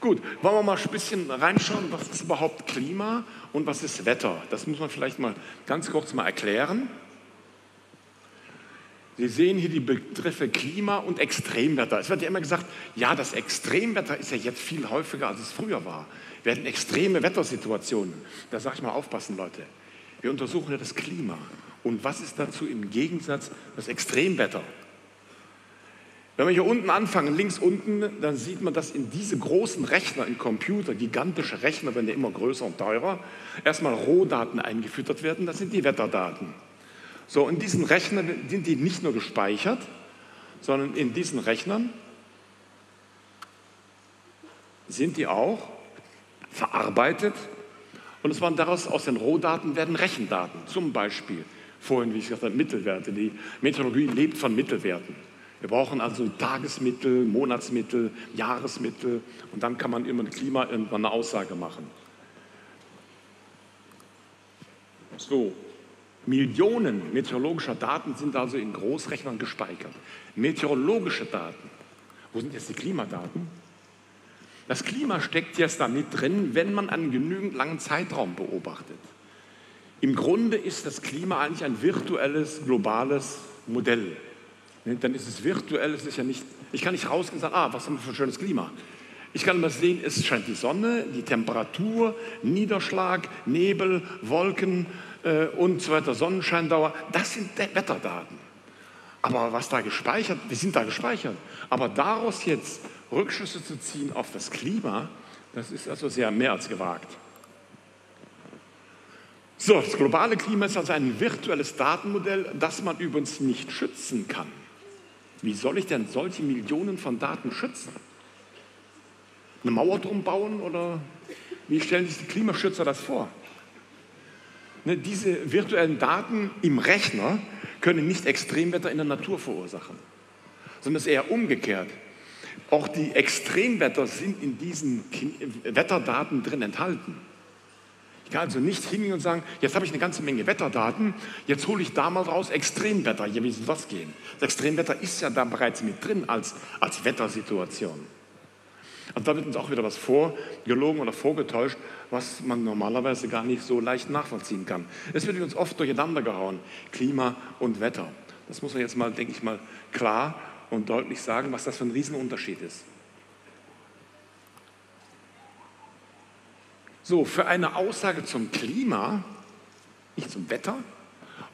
Gut, wollen wir mal ein bisschen reinschauen, was ist überhaupt Klima und was ist Wetter? Das muss man vielleicht mal ganz kurz mal erklären. Sie sehen hier die Begriffe Klima und Extremwetter. Es wird ja immer gesagt, ja, das Extremwetter ist ja jetzt viel häufiger, als es früher war werden extreme Wettersituationen. Da sage ich mal aufpassen, Leute. Wir untersuchen ja das Klima. Und was ist dazu im Gegensatz das Extremwetter? Wenn wir hier unten anfangen, links unten, dann sieht man, dass in diese großen Rechner, in Computer, gigantische Rechner werden ja immer größer und teurer, erstmal Rohdaten eingefüttert werden, das sind die Wetterdaten. So, in diesen Rechnern sind die nicht nur gespeichert, sondern in diesen Rechnern sind die auch verarbeitet und es waren daraus aus den Rohdaten werden Rechendaten, zum Beispiel vorhin, wie ich gesagt habe, Mittelwerte. Die Meteorologie lebt von Mittelwerten. Wir brauchen also Tagesmittel, Monatsmittel, Jahresmittel und dann kann man immer ein Klima irgendwann eine Aussage machen. So, Millionen meteorologischer Daten sind also in Großrechnern gespeichert. Meteorologische Daten. Wo sind jetzt die Klimadaten? Das Klima steckt jetzt da mit drin, wenn man einen genügend langen Zeitraum beobachtet. Im Grunde ist das Klima eigentlich ein virtuelles, globales Modell. Ne, dann ist es virtuell, es ist ja nicht, ich kann nicht rausgehen und sagen, ah, was haben wir für ein schönes Klima. Ich kann immer sehen, es scheint die Sonne, die Temperatur, Niederschlag, Nebel, Wolken äh, und so weiter, Sonnenscheindauer. Das sind Wetterdaten. Aber was da gespeichert, die sind da gespeichert. Aber daraus jetzt Rückschlüsse zu ziehen auf das Klima, das ist also sehr mehr als gewagt. So, das globale Klima ist also ein virtuelles Datenmodell, das man übrigens nicht schützen kann. Wie soll ich denn solche Millionen von Daten schützen? Eine Mauer drum bauen oder wie stellen sich die Klimaschützer das vor? Ne, diese virtuellen Daten im Rechner können nicht Extremwetter in der Natur verursachen, sondern es ist eher umgekehrt. Auch die Extremwetter sind in diesen Wetterdaten drin enthalten. Ich kann also nicht hingehen und sagen, jetzt habe ich eine ganze Menge Wetterdaten, jetzt hole ich da mal raus Extremwetter. Ja, wie soll das gehen? Das Extremwetter ist ja da bereits mit drin als, als Wettersituation. Also da wird uns auch wieder was vorgelogen oder vorgetäuscht, was man normalerweise gar nicht so leicht nachvollziehen kann. Es wird uns oft durcheinander gehauen, Klima und Wetter. Das muss man jetzt mal, denke ich mal, klar und deutlich sagen, was das für ein Riesenunterschied ist. So, für eine Aussage zum Klima, nicht zum Wetter,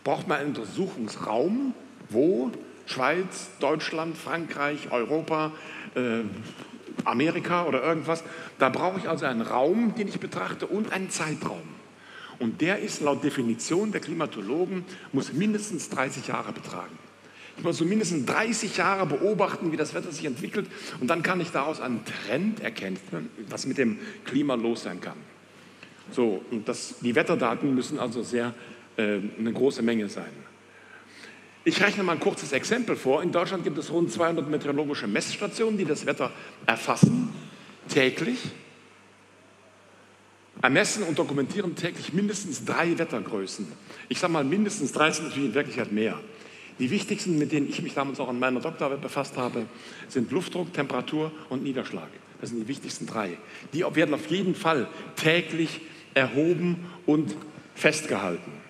braucht man einen Untersuchungsraum, wo Schweiz, Deutschland, Frankreich, Europa, äh, Amerika oder irgendwas. Da brauche ich also einen Raum, den ich betrachte und einen Zeitraum. Und der ist laut Definition der Klimatologen, muss mindestens 30 Jahre betragen. Ich muss so mindestens 30 Jahre beobachten, wie das Wetter sich entwickelt und dann kann ich daraus einen Trend erkennen, was mit dem Klima los sein kann. So, und das, die Wetterdaten müssen also sehr äh, eine große Menge sein. Ich rechne mal ein kurzes Exempel vor. In Deutschland gibt es rund 200 meteorologische Messstationen, die das Wetter erfassen, täglich. Ermessen und dokumentieren täglich mindestens drei Wettergrößen. Ich sage mal mindestens drei sind natürlich in Wirklichkeit mehr. Die wichtigsten, mit denen ich mich damals auch an meiner Doktorarbeit befasst habe, sind Luftdruck, Temperatur und Niederschlag. Das sind die wichtigsten drei. Die werden auf jeden Fall täglich erhoben und festgehalten.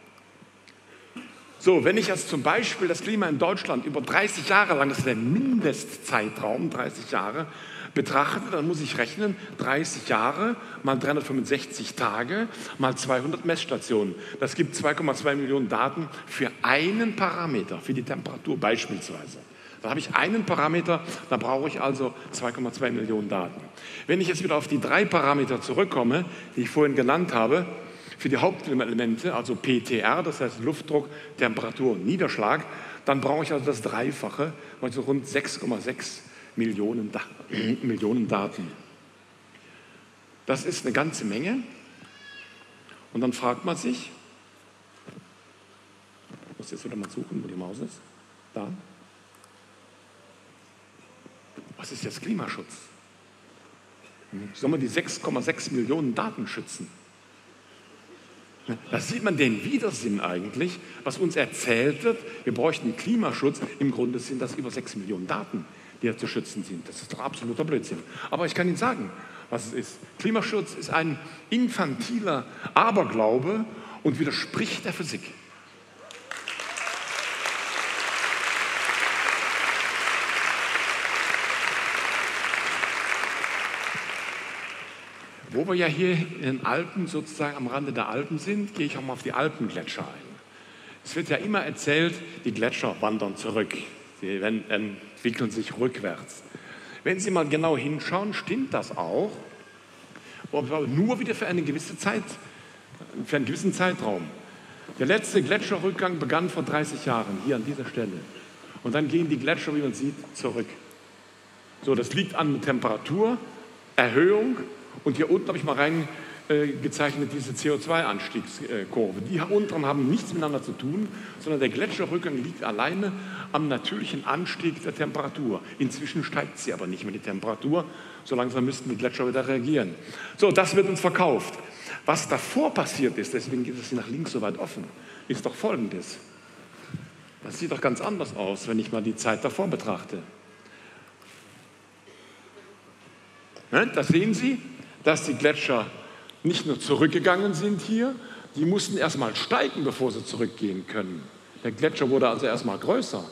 So, wenn ich jetzt zum Beispiel das Klima in Deutschland über 30 Jahre lang, das ist der Mindestzeitraum, 30 Jahre, betrachte, dann muss ich rechnen, 30 Jahre mal 365 Tage mal 200 Messstationen. Das gibt 2,2 Millionen Daten für einen Parameter, für die Temperatur beispielsweise. Da habe ich einen Parameter, da brauche ich also 2,2 Millionen Daten. Wenn ich jetzt wieder auf die drei Parameter zurückkomme, die ich vorhin genannt habe, für die Hauptklimaelemente, also PTR, das heißt Luftdruck, Temperatur und Niederschlag, dann brauche ich also das Dreifache, also rund 6,6 Millionen, da Millionen Daten. Das ist eine ganze Menge. Und dann fragt man sich, ich muss jetzt wieder mal suchen, wo die Maus ist. Da. Was ist jetzt Klimaschutz? Soll man die 6,6 Millionen Daten schützen? Da sieht man den Widersinn eigentlich, was uns erzählt wird, wir bräuchten Klimaschutz. Im Grunde sind das über 6 Millionen Daten, die ja zu schützen sind. Das ist doch absoluter Blödsinn. Aber ich kann Ihnen sagen, was es ist. Klimaschutz ist ein infantiler Aberglaube und widerspricht der Physik. Wo wir ja hier in den Alpen, sozusagen am Rande der Alpen sind, gehe ich auch mal auf die Alpengletscher ein. Es wird ja immer erzählt, die Gletscher wandern zurück, sie entwickeln sich rückwärts. Wenn Sie mal genau hinschauen, stimmt das auch, aber nur wieder für eine gewisse Zeit, für einen gewissen Zeitraum. Der letzte Gletscherrückgang begann vor 30 Jahren, hier an dieser Stelle. Und dann gehen die Gletscher, wie man sieht, zurück. So, das liegt an Temperaturerhöhung und hier unten habe ich mal reingezeichnet diese CO2-Anstiegskurve. Die unten haben nichts miteinander zu tun, sondern der Gletscherrückgang liegt alleine am natürlichen Anstieg der Temperatur. Inzwischen steigt sie aber nicht mehr, die Temperatur. So langsam müssten die Gletscher wieder reagieren. So, das wird uns verkauft. Was davor passiert ist, deswegen geht es nach links so weit offen, ist doch Folgendes. Das sieht doch ganz anders aus, wenn ich mal die Zeit davor betrachte. Da sehen Sie, dass die Gletscher nicht nur zurückgegangen sind hier, die mussten erstmal steigen, bevor sie zurückgehen können. Der Gletscher wurde also erstmal größer.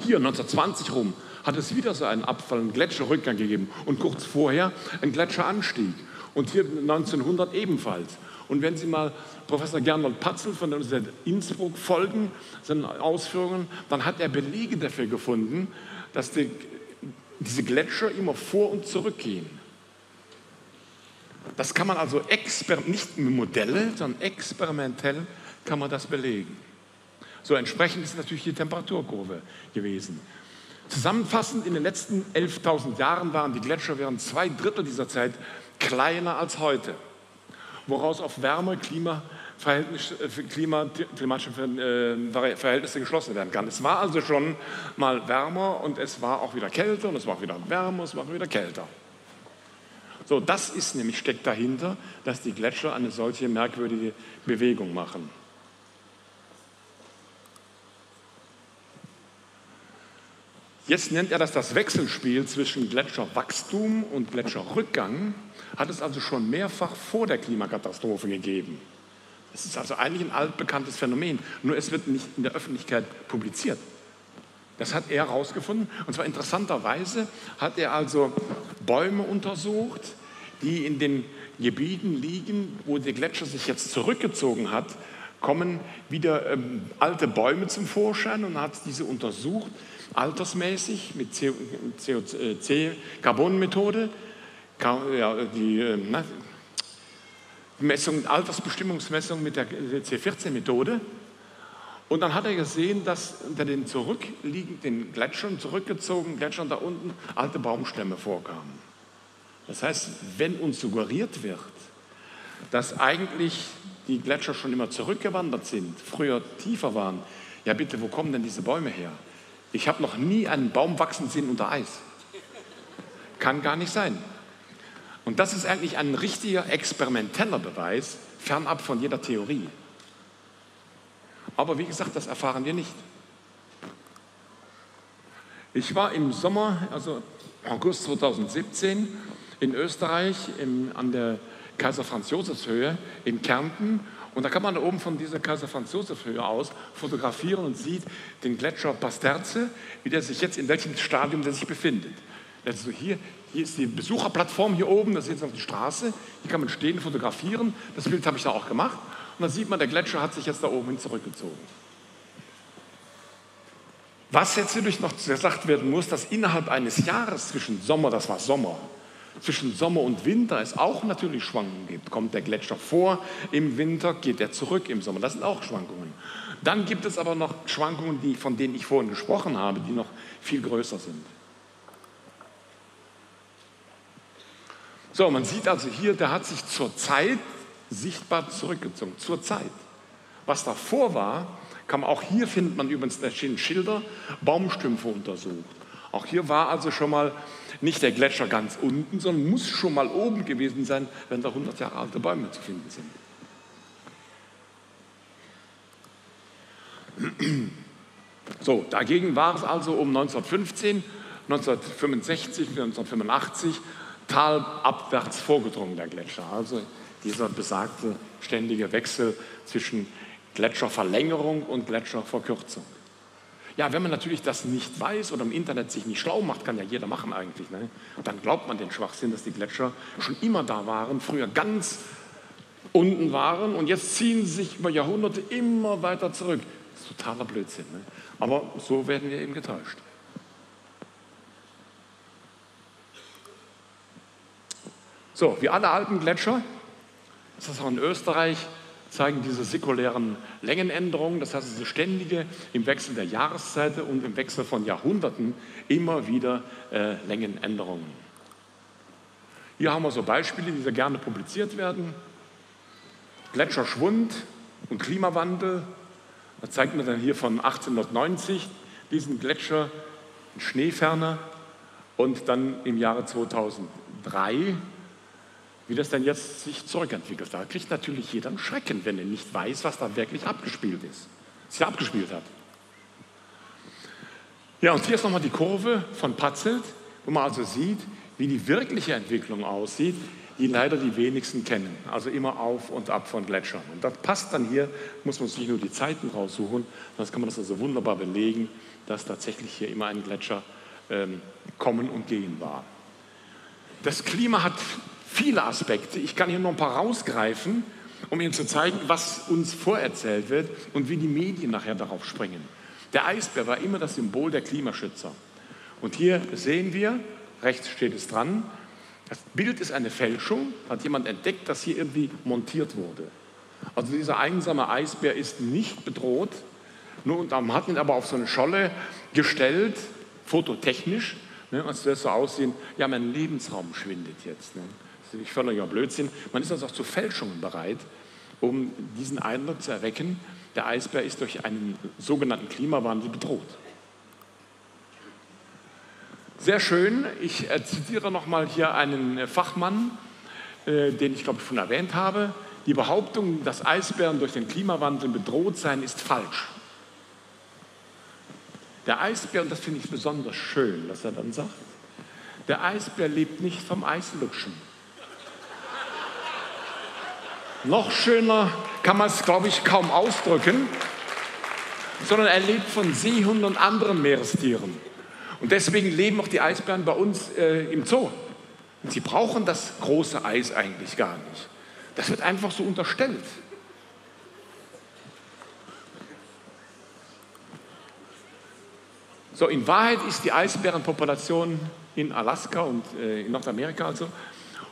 Hier 1920 rum hat es wieder so einen Abfall, einen Gletscherrückgang gegeben und kurz vorher einen Gletscheranstieg. Und hier 1900 ebenfalls. Und wenn Sie mal Professor Gernot Patzel von der Universität Innsbruck folgen, seinen Ausführungen, dann hat er Belege dafür gefunden, dass die, diese Gletscher immer vor und zurückgehen. Das kann man also nicht mit Modelle, sondern experimentell kann man das belegen. So entsprechend ist natürlich die Temperaturkurve gewesen. Zusammenfassend, in den letzten 11.000 Jahren waren die Gletscher während zwei Drittel dieser Zeit kleiner als heute, woraus auf Wärme, Klima, äh, Klima, klimatische äh, Verhältnisse geschlossen werden kann. Es war also schon mal wärmer und es war auch wieder kälter und es war auch wieder wärmer, es war auch wieder kälter. So, das ist nämlich, steckt dahinter, dass die Gletscher eine solche merkwürdige Bewegung machen. Jetzt nennt er das das Wechselspiel zwischen Gletscherwachstum und Gletscherrückgang, hat es also schon mehrfach vor der Klimakatastrophe gegeben. Es ist also eigentlich ein altbekanntes Phänomen, nur es wird nicht in der Öffentlichkeit publiziert. Das hat er herausgefunden. Und zwar interessanterweise hat er also Bäume untersucht, die in den Gebieten liegen, wo der Gletscher sich jetzt zurückgezogen hat, kommen wieder ähm, alte Bäume zum Vorschein und hat diese untersucht, altersmäßig mit COC-Carbon-Methode, ja, die äh, Messung, Altersbestimmungsmessung mit der C14-Methode. Und dann hat er gesehen, dass unter den zurückliegenden Gletschern, zurückgezogenen Gletschern da unten alte Baumstämme vorkamen. Das heißt, wenn uns suggeriert wird, dass eigentlich die Gletscher schon immer zurückgewandert sind, früher tiefer waren, Ja bitte, wo kommen denn diese Bäume her? Ich habe noch nie einen Baum wachsen sehen unter Eis. Kann gar nicht sein. Und das ist eigentlich ein richtiger experimenteller Beweis, fernab von jeder Theorie. Aber wie gesagt, das erfahren wir nicht. Ich war im Sommer, also August 2017, in Österreich im, an der Kaiser Franz Josefs Höhe in Kärnten. Und da kann man da oben von dieser Kaiser Franz Josef Höhe aus fotografieren und sieht den Gletscher Pasterze, wie der sich jetzt in welchem Stadium der sich befindet. Also hier, hier ist die Besucherplattform hier oben, das ist jetzt auf die Straße. Hier kann man stehen, fotografieren. Das Bild habe ich da auch gemacht. Und dann sieht man, der Gletscher hat sich jetzt da oben hin zurückgezogen. Was jetzt hierdurch noch gesagt werden muss, dass innerhalb eines Jahres zwischen Sommer, das war Sommer, zwischen Sommer und Winter es auch natürlich Schwankungen gibt. Kommt der Gletscher vor im Winter, geht er zurück im Sommer. Das sind auch Schwankungen. Dann gibt es aber noch Schwankungen, die, von denen ich vorhin gesprochen habe, die noch viel größer sind. So, man sieht also hier, der hat sich zur Zeit sichtbar zurückgezogen. Zur Zeit. Was davor war, kann man auch hier findet man übrigens stehen Schilder, Baumstümpfe untersucht. Auch hier war also schon mal nicht der Gletscher ganz unten, sondern muss schon mal oben gewesen sein, wenn da 100 Jahre alte Bäume zu finden sind. So, dagegen war es also um 1915, 1965, 1985 talabwärts vorgedrungen, der Gletscher. Also dieser besagte ständige Wechsel zwischen Gletscherverlängerung und Gletscherverkürzung. Ja, wenn man natürlich das nicht weiß oder im Internet sich nicht schlau macht, kann ja jeder machen eigentlich, ne? dann glaubt man den Schwachsinn, dass die Gletscher schon immer da waren, früher ganz unten waren und jetzt ziehen sie sich über Jahrhunderte immer weiter zurück. Das ist totaler Blödsinn. Ne? Aber so werden wir eben getäuscht. So, wie alle Alpengletscher, das ist auch in Österreich, zeigen diese säkulären Längenänderungen, das heißt diese ständige im Wechsel der Jahreszeiten und im Wechsel von Jahrhunderten immer wieder äh, Längenänderungen. Hier haben wir so Beispiele, die sehr gerne publiziert werden. Gletscherschwund und Klimawandel. Da zeigt man dann hier von 1890 diesen Gletscher in Schneeferne und dann im Jahre 2003 wie das denn jetzt sich zurückentwickelt. Da kriegt natürlich jeder einen Schrecken, wenn er nicht weiß, was da wirklich abgespielt ist, sich abgespielt hat. Ja, und hier ist nochmal die Kurve von Patzelt, wo man also sieht, wie die wirkliche Entwicklung aussieht, die leider die wenigsten kennen. Also immer auf und ab von Gletschern. Und das passt dann hier, muss man sich nur die Zeiten raussuchen. Dann kann man das also wunderbar belegen, dass tatsächlich hier immer ein Gletscher ähm, kommen und gehen war. Das Klima hat viele Aspekte. Ich kann hier noch ein paar rausgreifen, um Ihnen zu zeigen, was uns vorerzählt wird und wie die Medien nachher darauf springen. Der Eisbär war immer das Symbol der Klimaschützer. Und hier sehen wir, rechts steht es dran, das Bild ist eine Fälschung, hat jemand entdeckt, dass hier irgendwie montiert wurde. Also dieser einsame Eisbär ist nicht bedroht, nur und man hat ihn aber auf so eine Scholle gestellt, fototechnisch, ne, als würde es so aussehen, ja, mein Lebensraum schwindet jetzt. Ne. Das ist völliger Blödsinn. Man ist also auch zu Fälschungen bereit, um diesen Eindruck zu erwecken, der Eisbär ist durch einen sogenannten Klimawandel bedroht. Sehr schön, ich äh, zitiere nochmal hier einen Fachmann, äh, den ich glaube ich schon erwähnt habe. Die Behauptung, dass Eisbären durch den Klimawandel bedroht seien, ist falsch. Der Eisbär, und das finde ich besonders schön, was er dann sagt, der Eisbär lebt nicht vom Eislutschen. Noch schöner kann man es, glaube ich, kaum ausdrücken, sondern er lebt von Seehunden und anderen Meerestieren. Und deswegen leben auch die Eisbären bei uns äh, im Zoo. Und sie brauchen das große Eis eigentlich gar nicht. Das wird einfach so unterstellt. So, in Wahrheit ist die Eisbärenpopulation in Alaska und äh, in Nordamerika also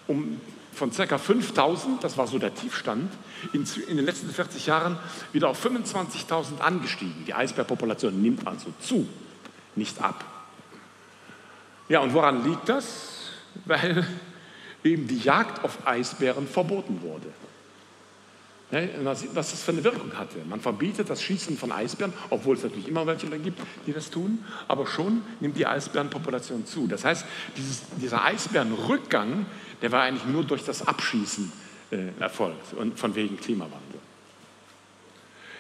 um von ca. 5000, das war so der Tiefstand, in, in, den letzten 40 Jahren wieder auf 25.000 angestiegen. Die Eisbärpopulation nimmt also zu, nicht ab. Ja, und woran liegt das? Weil eben die Jagd auf Eisbären verboten wurde. Was das für eine Wirkung hatte. Man verbietet das Schießen von Eisbären, obwohl es natürlich immer welche gibt, die das tun, aber schon nimmt die Eisbärenpopulation zu. Das heißt, dieses, dieser Eisbärenrückgang, der war eigentlich nur durch das Abschießen äh, erfolgt und von wegen Klimawandel.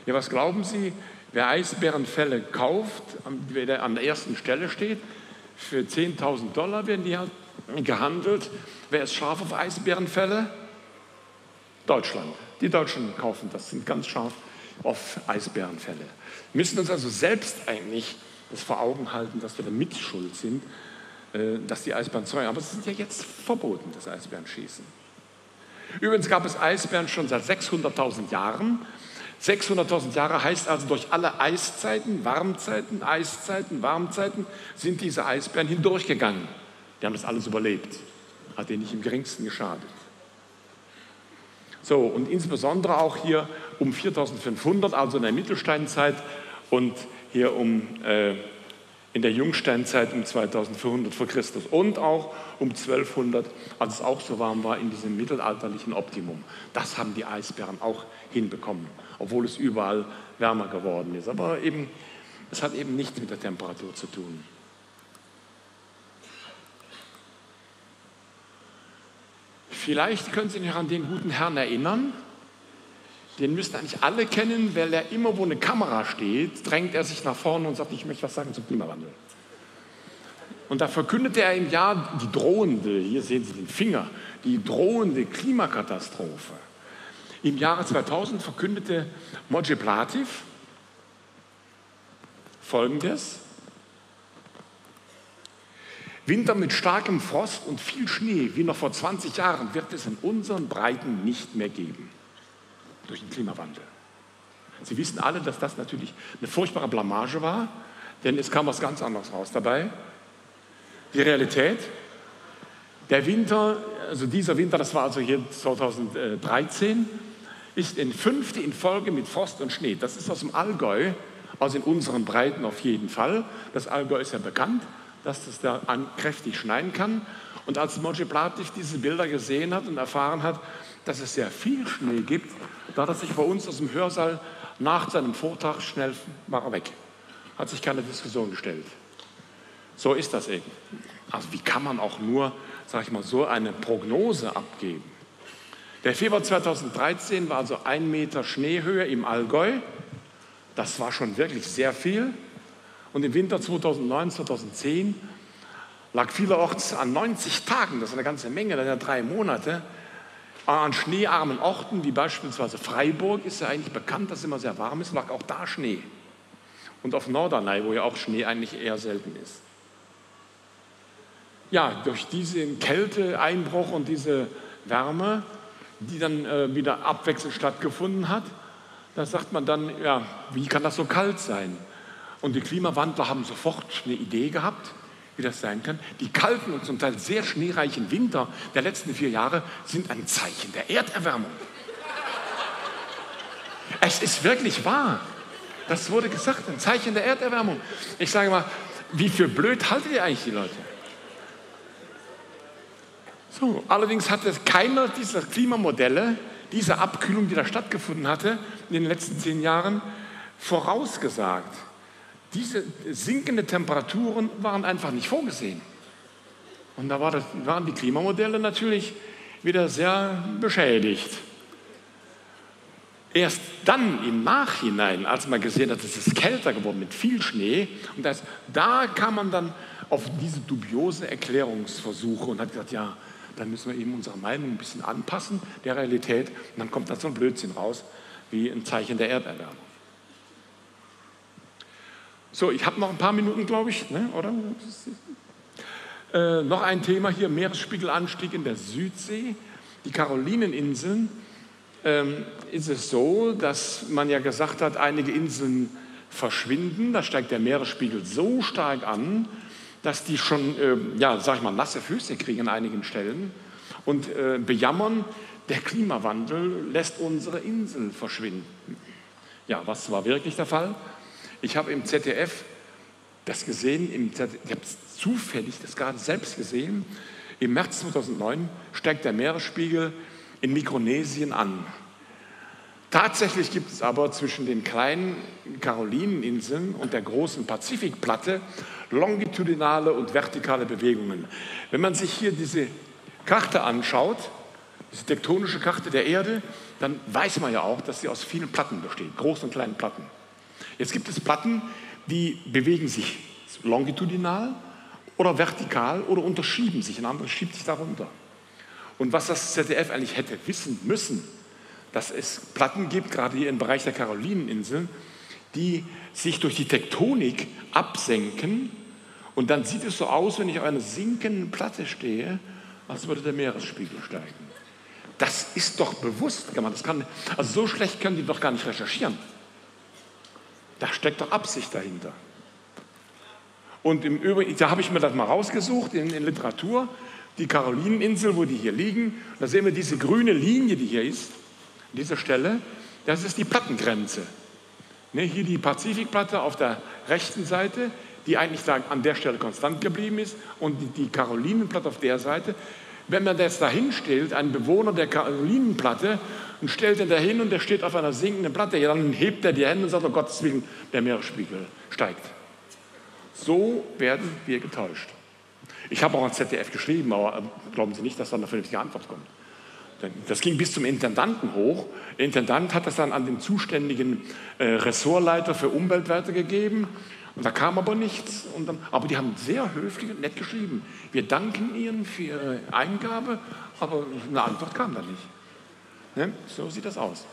Ja, was glauben Sie, wer Eisbärenfälle kauft, der an der ersten Stelle steht, für 10.000 Dollar werden die halt gehandelt. Wer ist scharf auf Eisbärenfälle? Deutschland. Die Deutschen kaufen das, sind ganz scharf auf Eisbärenfälle. Wir müssen uns also selbst eigentlich das vor Augen halten, dass wir da mitschuld sind, dass die Eisbären zeugen. Aber es ist ja jetzt verboten, das Eisbärenschießen. Übrigens gab es Eisbären schon seit 600.000 Jahren. 600.000 Jahre heißt also, durch alle Eiszeiten, Warmzeiten, Eiszeiten, Warmzeiten sind diese Eisbären hindurchgegangen. Die haben das alles überlebt. Hat denen nicht im geringsten geschadet. So, und insbesondere auch hier um 4500, also in der Mittelsteinzeit und hier um, äh, in der Jungsteinzeit um 2400 vor Christus und auch um 1200, als es auch so warm war in diesem mittelalterlichen Optimum. Das haben die Eisbären auch hinbekommen, obwohl es überall wärmer geworden ist. Aber eben, es hat eben nichts mit der Temperatur zu tun. Vielleicht können Sie sich an den guten Herrn erinnern. Den müssten eigentlich alle kennen, weil er immer, wo eine Kamera steht, drängt er sich nach vorne und sagt, ich möchte was sagen zum Klimawandel. Und da verkündete er im Jahr die drohende, hier sehen Sie den Finger, die drohende Klimakatastrophe. Im Jahre 2000 verkündete Moje Plativ Folgendes. Winter mit starkem Frost und viel Schnee, wie noch vor 20 Jahren, wird es in unseren Breiten nicht mehr geben. Durch den Klimawandel. Sie wissen alle, dass das natürlich eine furchtbare Blamage war, denn es kam was ganz anderes raus dabei. Die Realität, der Winter, also dieser Winter, das war also hier 2013, ist in fünfte in Folge mit Frost und Schnee. Das ist aus dem Allgäu, aus in unseren Breiten auf jeden Fall. Das Allgäu ist ja bekannt dass das da kräftig schneien kann. Und als Moji Plativ diese Bilder gesehen hat und erfahren hat, dass es sehr viel Schnee gibt, da hat er sich bei uns aus dem Hörsaal nach seinem Vortrag schnell war weg. Hat sich keine Diskussion gestellt. So ist das eben. Also wie kann man auch nur, sag ich mal, so eine Prognose abgeben? Der Februar 2013 war also ein Meter Schneehöhe im Allgäu. Das war schon wirklich sehr viel. Und im Winter 2009, 2010 lag vielerorts an 90 Tagen, das ist eine ganze Menge, sind ja drei Monate, an schneearmen Orten, wie beispielsweise Freiburg, ist ja eigentlich bekannt, dass es immer sehr warm ist, lag auch da Schnee. Und auf Norderney, wo ja auch Schnee eigentlich eher selten ist. Ja, durch diesen Kälteeinbruch und diese Wärme, die dann äh, wieder abwechselnd stattgefunden hat, da sagt man dann, ja, wie kann das so kalt sein? Und die Klimawandler haben sofort eine Idee gehabt, wie das sein kann. Die kalten und zum Teil sehr schneereichen Winter der letzten vier Jahre sind ein Zeichen der Erderwärmung. Es ist wirklich wahr. Das wurde gesagt, ein Zeichen der Erderwärmung. Ich sage mal, wie für blöd haltet ihr eigentlich die Leute? So, allerdings hatte keiner dieser Klimamodelle, diese Abkühlung, die da stattgefunden hatte in den letzten zehn Jahren, vorausgesagt. Diese sinkenden Temperaturen waren einfach nicht vorgesehen. Und da war das, waren die Klimamodelle natürlich wieder sehr beschädigt. Erst dann im Nachhinein, als man gesehen hat, es ist kälter geworden mit viel Schnee, und das, da kam man dann auf diese dubiose Erklärungsversuche und hat gesagt, ja, dann müssen wir eben unsere Meinung ein bisschen anpassen der Realität. Und dann kommt da so ein Blödsinn raus, wie ein Zeichen der Erderwärmung. So, ich habe noch ein paar Minuten, glaube ich, ne, oder? Äh, noch ein Thema hier, Meeresspiegelanstieg in der Südsee. Die Karolineninseln ähm, ist es so, dass man ja gesagt hat, einige Inseln verschwinden. Da steigt der Meeresspiegel so stark an, dass die schon, äh, ja, sag ich mal, nasse Füße kriegen an einigen Stellen und äh, bejammern, der Klimawandel lässt unsere Insel verschwinden. Ja, was war wirklich der Fall? Ich habe im ZDF das gesehen, im ZDF, ich habe zufällig das gerade selbst gesehen. Im März 2009 steigt der Meeresspiegel in Mikronesien an. Tatsächlich gibt es aber zwischen den kleinen Karolineninseln und der großen Pazifikplatte longitudinale und vertikale Bewegungen. Wenn man sich hier diese Karte anschaut, diese tektonische Karte der Erde, dann weiß man ja auch, dass sie aus vielen Platten besteht, großen und kleinen Platten. Jetzt gibt es Platten, die bewegen sich longitudinal oder vertikal oder unterschieben sich, ein anderes schiebt sich darunter. Und was das ZDF eigentlich hätte wissen müssen, dass es Platten gibt, gerade hier im Bereich der Karolineninseln, die sich durch die Tektonik absenken und dann sieht es so aus, wenn ich auf einer sinkenden Platte stehe, als würde der Meeresspiegel steigen. Das ist doch bewusst, man das kann, also so schlecht können die doch gar nicht recherchieren. Da steckt doch Absicht dahinter. Und im Übrigen, da habe ich mir das mal rausgesucht in, in Literatur, die Karolineninsel, wo die hier liegen. Da sehen wir diese grüne Linie, die hier ist, an dieser Stelle. Das ist die Plattengrenze. Ne, hier die Pazifikplatte auf der rechten Seite, die eigentlich da an der Stelle konstant geblieben ist, und die, die Karolinenplatte auf der Seite. Wenn man das dahin stellt, einen Bewohner der Karolinenplatte, und stellt ihn dahin und der steht auf einer sinkenden Platte, ja, dann hebt er die Hände und sagt, oh Gottes Willen, der Meeresspiegel steigt. So werden wir getäuscht. Ich habe auch ans ZDF geschrieben, aber äh, glauben Sie nicht, dass da eine vernünftige Antwort kommt. Das ging bis zum Intendanten hoch. Der Intendant hat das dann an den zuständigen äh, Ressortleiter für Umwelt weitergegeben. Und da kam aber nichts. Dann, aber die haben sehr höflich und nett geschrieben. Wir danken Ihnen für Ihre Eingabe, aber eine Antwort kam da nicht. Ne? So sieht das aus.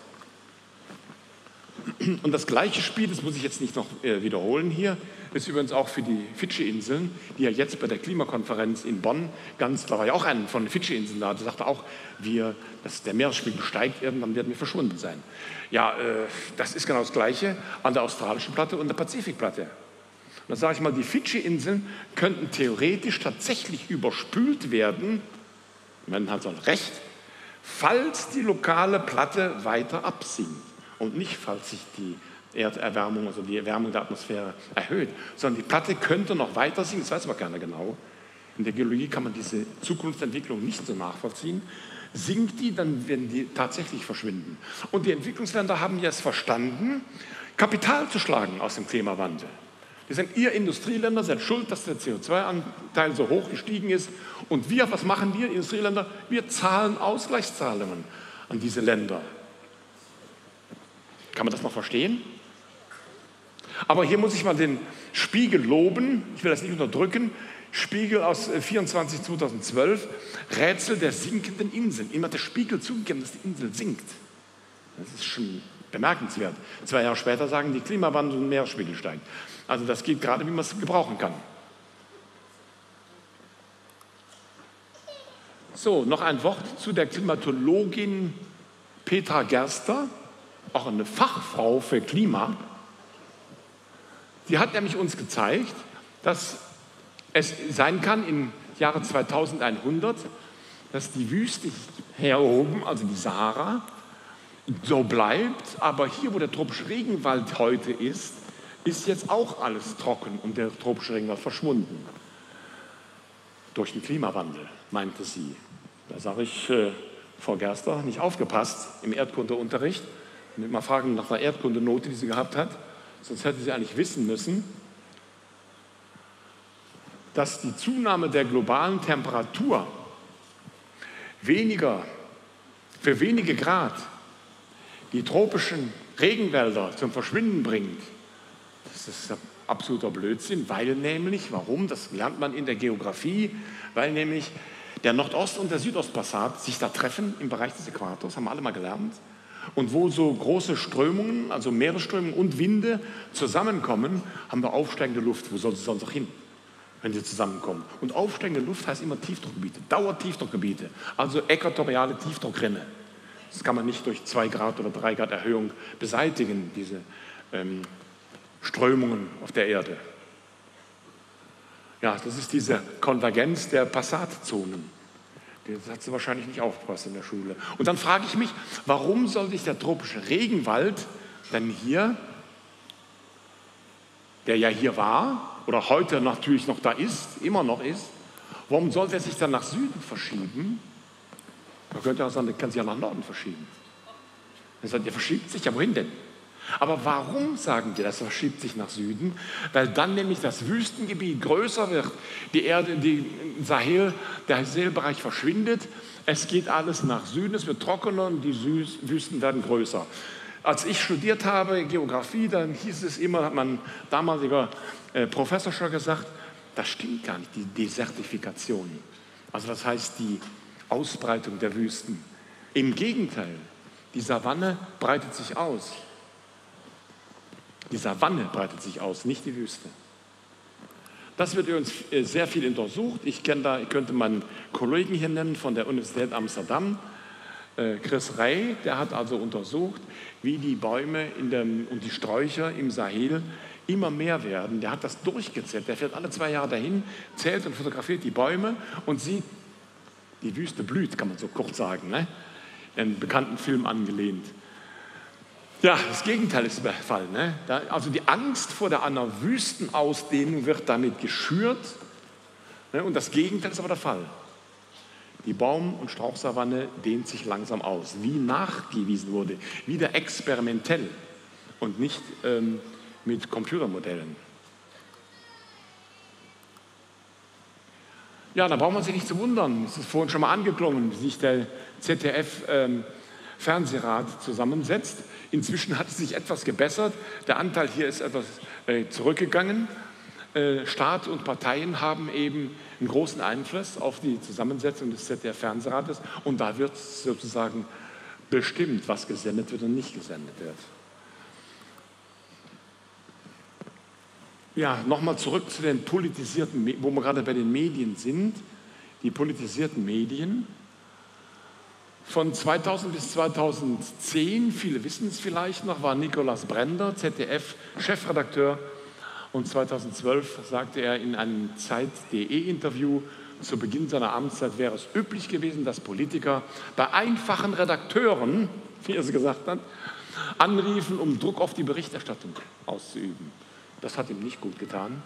Und das gleiche Spiel, das muss ich jetzt nicht noch äh, wiederholen hier, ist übrigens auch für die Fidschi-Inseln, die ja jetzt bei der Klimakonferenz in Bonn ganz, da war ja auch ein von den Fidschi-Inseln da, der sagte auch, wir, dass der Meeresspiegel steigt, dann werden wir verschwunden sein. Ja, äh, das ist genau das Gleiche an der australischen Platte und der Pazifikplatte. Dann sage ich mal, die Fidschi-Inseln könnten theoretisch tatsächlich überspült werden, man hat ein Recht, falls die lokale Platte weiter absinkt und nicht, falls sich die Erderwärmung, also die Erwärmung der Atmosphäre erhöht, sondern die Platte könnte noch weiter sinken, das weiß aber keiner genau. In der Geologie kann man diese Zukunftsentwicklung nicht so nachvollziehen. Sinkt die, dann werden die tatsächlich verschwinden. Und die Entwicklungsländer haben jetzt verstanden, Kapital zu schlagen aus dem Klimawandel. Die sind ihr Industrieländer, seid schuld, dass der CO2-Anteil so hoch gestiegen ist. Und wir, was machen wir, Industrieländer? Wir zahlen Ausgleichszahlungen an diese Länder. Kann man das noch verstehen? Aber hier muss ich mal den Spiegel loben. Ich will das nicht unterdrücken. Spiegel aus 24 äh, 2012, Rätsel der sinkenden Inseln. Immer der Spiegel zugegeben, dass die Insel sinkt. Das ist schon bemerkenswert. Zwei Jahre später sagen die Klimawandel und Meeresspiegel steigt. Also das geht gerade, wie man es gebrauchen kann. So, noch ein Wort zu der Klimatologin Petra Gerster, auch eine Fachfrau für Klima. Sie hat nämlich uns gezeigt, dass es sein kann im Jahre 2100, dass die Wüste hier oben, also die Sahara, so bleibt, aber hier, wo der tropische Regenwald heute ist, ist jetzt auch alles trocken und der tropische Regenwald verschwunden. Durch den Klimawandel, meinte sie. Da sage ich, äh, Frau Gerster, nicht aufgepasst im Erdkundeunterricht. Und mal fragen nach einer Erdkundenote, die sie gehabt hat. Sonst hätte sie eigentlich wissen müssen, dass die Zunahme der globalen Temperatur weniger, für wenige Grad die tropischen Regenwälder zum Verschwinden bringt, das ist absoluter Blödsinn, weil nämlich, warum, das lernt man in der Geografie, weil nämlich der Nordost- und der Südostpassat sich da treffen im Bereich des Äquators, haben wir alle mal gelernt. Und wo so große Strömungen, also Meeresströmungen und Winde zusammenkommen, haben wir aufsteigende Luft. Wo soll sie sonst auch hin, wenn sie zusammenkommen? Und aufsteigende Luft heißt immer Tiefdruckgebiete, Dauertiefdruckgebiete, also äquatoriale Tiefdruckrinne. Das kann man nicht durch zwei Grad oder drei Grad Erhöhung beseitigen, diese ähm, Strömungen auf der Erde. Ja, das ist diese Konvergenz der Passatzonen. Das hat sie wahrscheinlich nicht aufgepasst in der Schule. Und dann frage ich mich, warum soll sich der tropische Regenwald denn hier, der ja hier war oder heute natürlich noch da ist, immer noch ist, warum soll der sich dann nach Süden verschieben? Man könnte auch sagen, der kann sich ja nach Norden verschieben. Dann sagt, der verschiebt sich, ja wohin denn? Aber warum sagen die, das verschiebt sich nach Süden? Weil dann nämlich das Wüstengebiet größer wird, die Erde, die Sahel, der Sahelbereich verschwindet, es geht alles nach Süden, es wird trockener und die Wüsten werden größer. Als ich studiert habe Geografie, dann hieß es immer, hat mein damaliger äh, Professor schon gesagt, das stimmt gar nicht, die Desertifikation. Also das heißt die Ausbreitung der Wüsten. Im Gegenteil, die Savanne breitet sich aus. Die Savanne breitet sich aus, nicht die Wüste. Das wird übrigens äh, sehr viel untersucht. Ich, da, ich könnte meinen Kollegen hier nennen von der Universität Amsterdam, äh, Chris Rey, der hat also untersucht, wie die Bäume dem, und die Sträucher im Sahel immer mehr werden. Der hat das durchgezählt. Der fährt alle zwei Jahre dahin, zählt und fotografiert die Bäume und sieht, die Wüste blüht, kann man so kurz sagen. Ne? Einen bekannten Film angelehnt. Ja, das Gegenteil ist der Fall. Ne? Da, also die Angst vor der einer Wüstenausdehnung wird damit geschürt. Ne? Und das Gegenteil ist aber der Fall. Die Baum- und Strauchsavanne dehnt sich langsam aus, wie nachgewiesen wurde, wieder experimentell und nicht ähm, mit Computermodellen. Ja, da braucht man sich nicht zu wundern. Es ist vorhin schon mal angeklungen, wie sich der ZDF ähm, zusammensetzt. Inzwischen hat es sich etwas gebessert. Der Anteil hier ist etwas äh, zurückgegangen. Äh, Staat und Parteien haben eben einen großen Einfluss auf die Zusammensetzung des ZDF-Fernsehrates und da wird sozusagen bestimmt, was gesendet wird und nicht gesendet wird. Ja, nochmal zurück zu den politisierten, wo wir gerade bei den Medien sind. Die politisierten Medien von 2000 bis 2010, viele wissen es vielleicht noch, war Nikolaus Brender, ZDF-Chefredakteur. Und 2012 sagte er in einem Zeit.de-Interview, zu Beginn seiner Amtszeit wäre es üblich gewesen, dass Politiker bei einfachen Redakteuren, wie er es gesagt hat, anriefen, um Druck auf die Berichterstattung auszuüben. Das hat ihm nicht gut getan,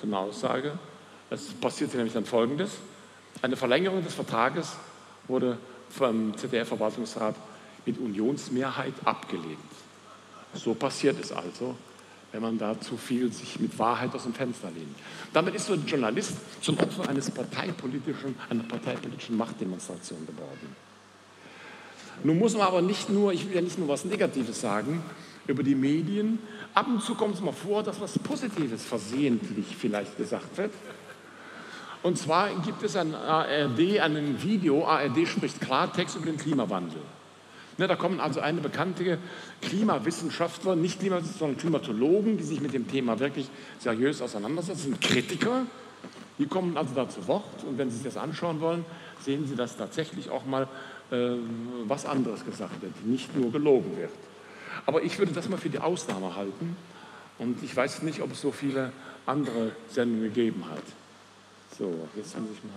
so eine Aussage. Es passierte nämlich dann Folgendes. Eine Verlängerung des Vertrages wurde vom ZDF-Verwaltungsrat mit Unionsmehrheit abgelehnt. So passiert es also, wenn man da zu viel sich mit Wahrheit aus dem Fenster lehnt. Damit ist so ein Journalist zum Opfer eines parteipolitischen, einer parteipolitischen Machtdemonstration geworden. Nun muss man aber nicht nur, ich will ja nicht nur was Negatives sagen über die Medien. Ab und zu kommt es mal vor, dass was Positives versehentlich vielleicht gesagt wird. Und zwar gibt es an ARD ein Video, ARD spricht Klartext über den Klimawandel. Ne, da kommen also eine bekannte Klimawissenschaftler, nicht Klimawissenschaftler, sondern Klimatologen, die sich mit dem Thema wirklich seriös auseinandersetzen, Kritiker. Die kommen also da zu Wort und wenn Sie sich das anschauen wollen, sehen Sie, dass tatsächlich auch mal äh, was anderes gesagt wird, nicht nur gelogen wird. Aber ich würde das mal für die Ausnahme halten und ich weiß nicht, ob es so viele andere Sendungen gegeben hat. So, jetzt muss ich mal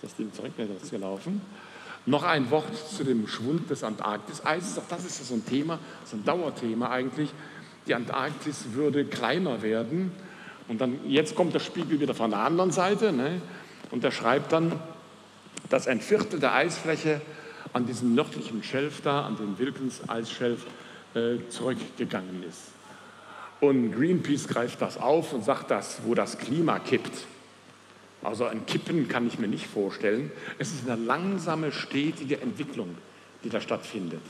das Ding zurück, das ist gelaufen. Noch ein Wort zu dem Schwund des Antarktiseises. Auch das ist so ein Thema, so ein Dauerthema eigentlich. Die Antarktis würde kleiner werden. Und dann, jetzt kommt der Spiegel wieder von der anderen Seite. Ne? Und der schreibt dann, dass ein Viertel der Eisfläche an diesem nördlichen Schelf da, an dem Wilkins-Eisschelf, äh, zurückgegangen ist. Und Greenpeace greift das auf und sagt, dass wo das Klima kippt, also ein Kippen kann ich mir nicht vorstellen. Es ist eine langsame, stetige Entwicklung, die da stattfindet.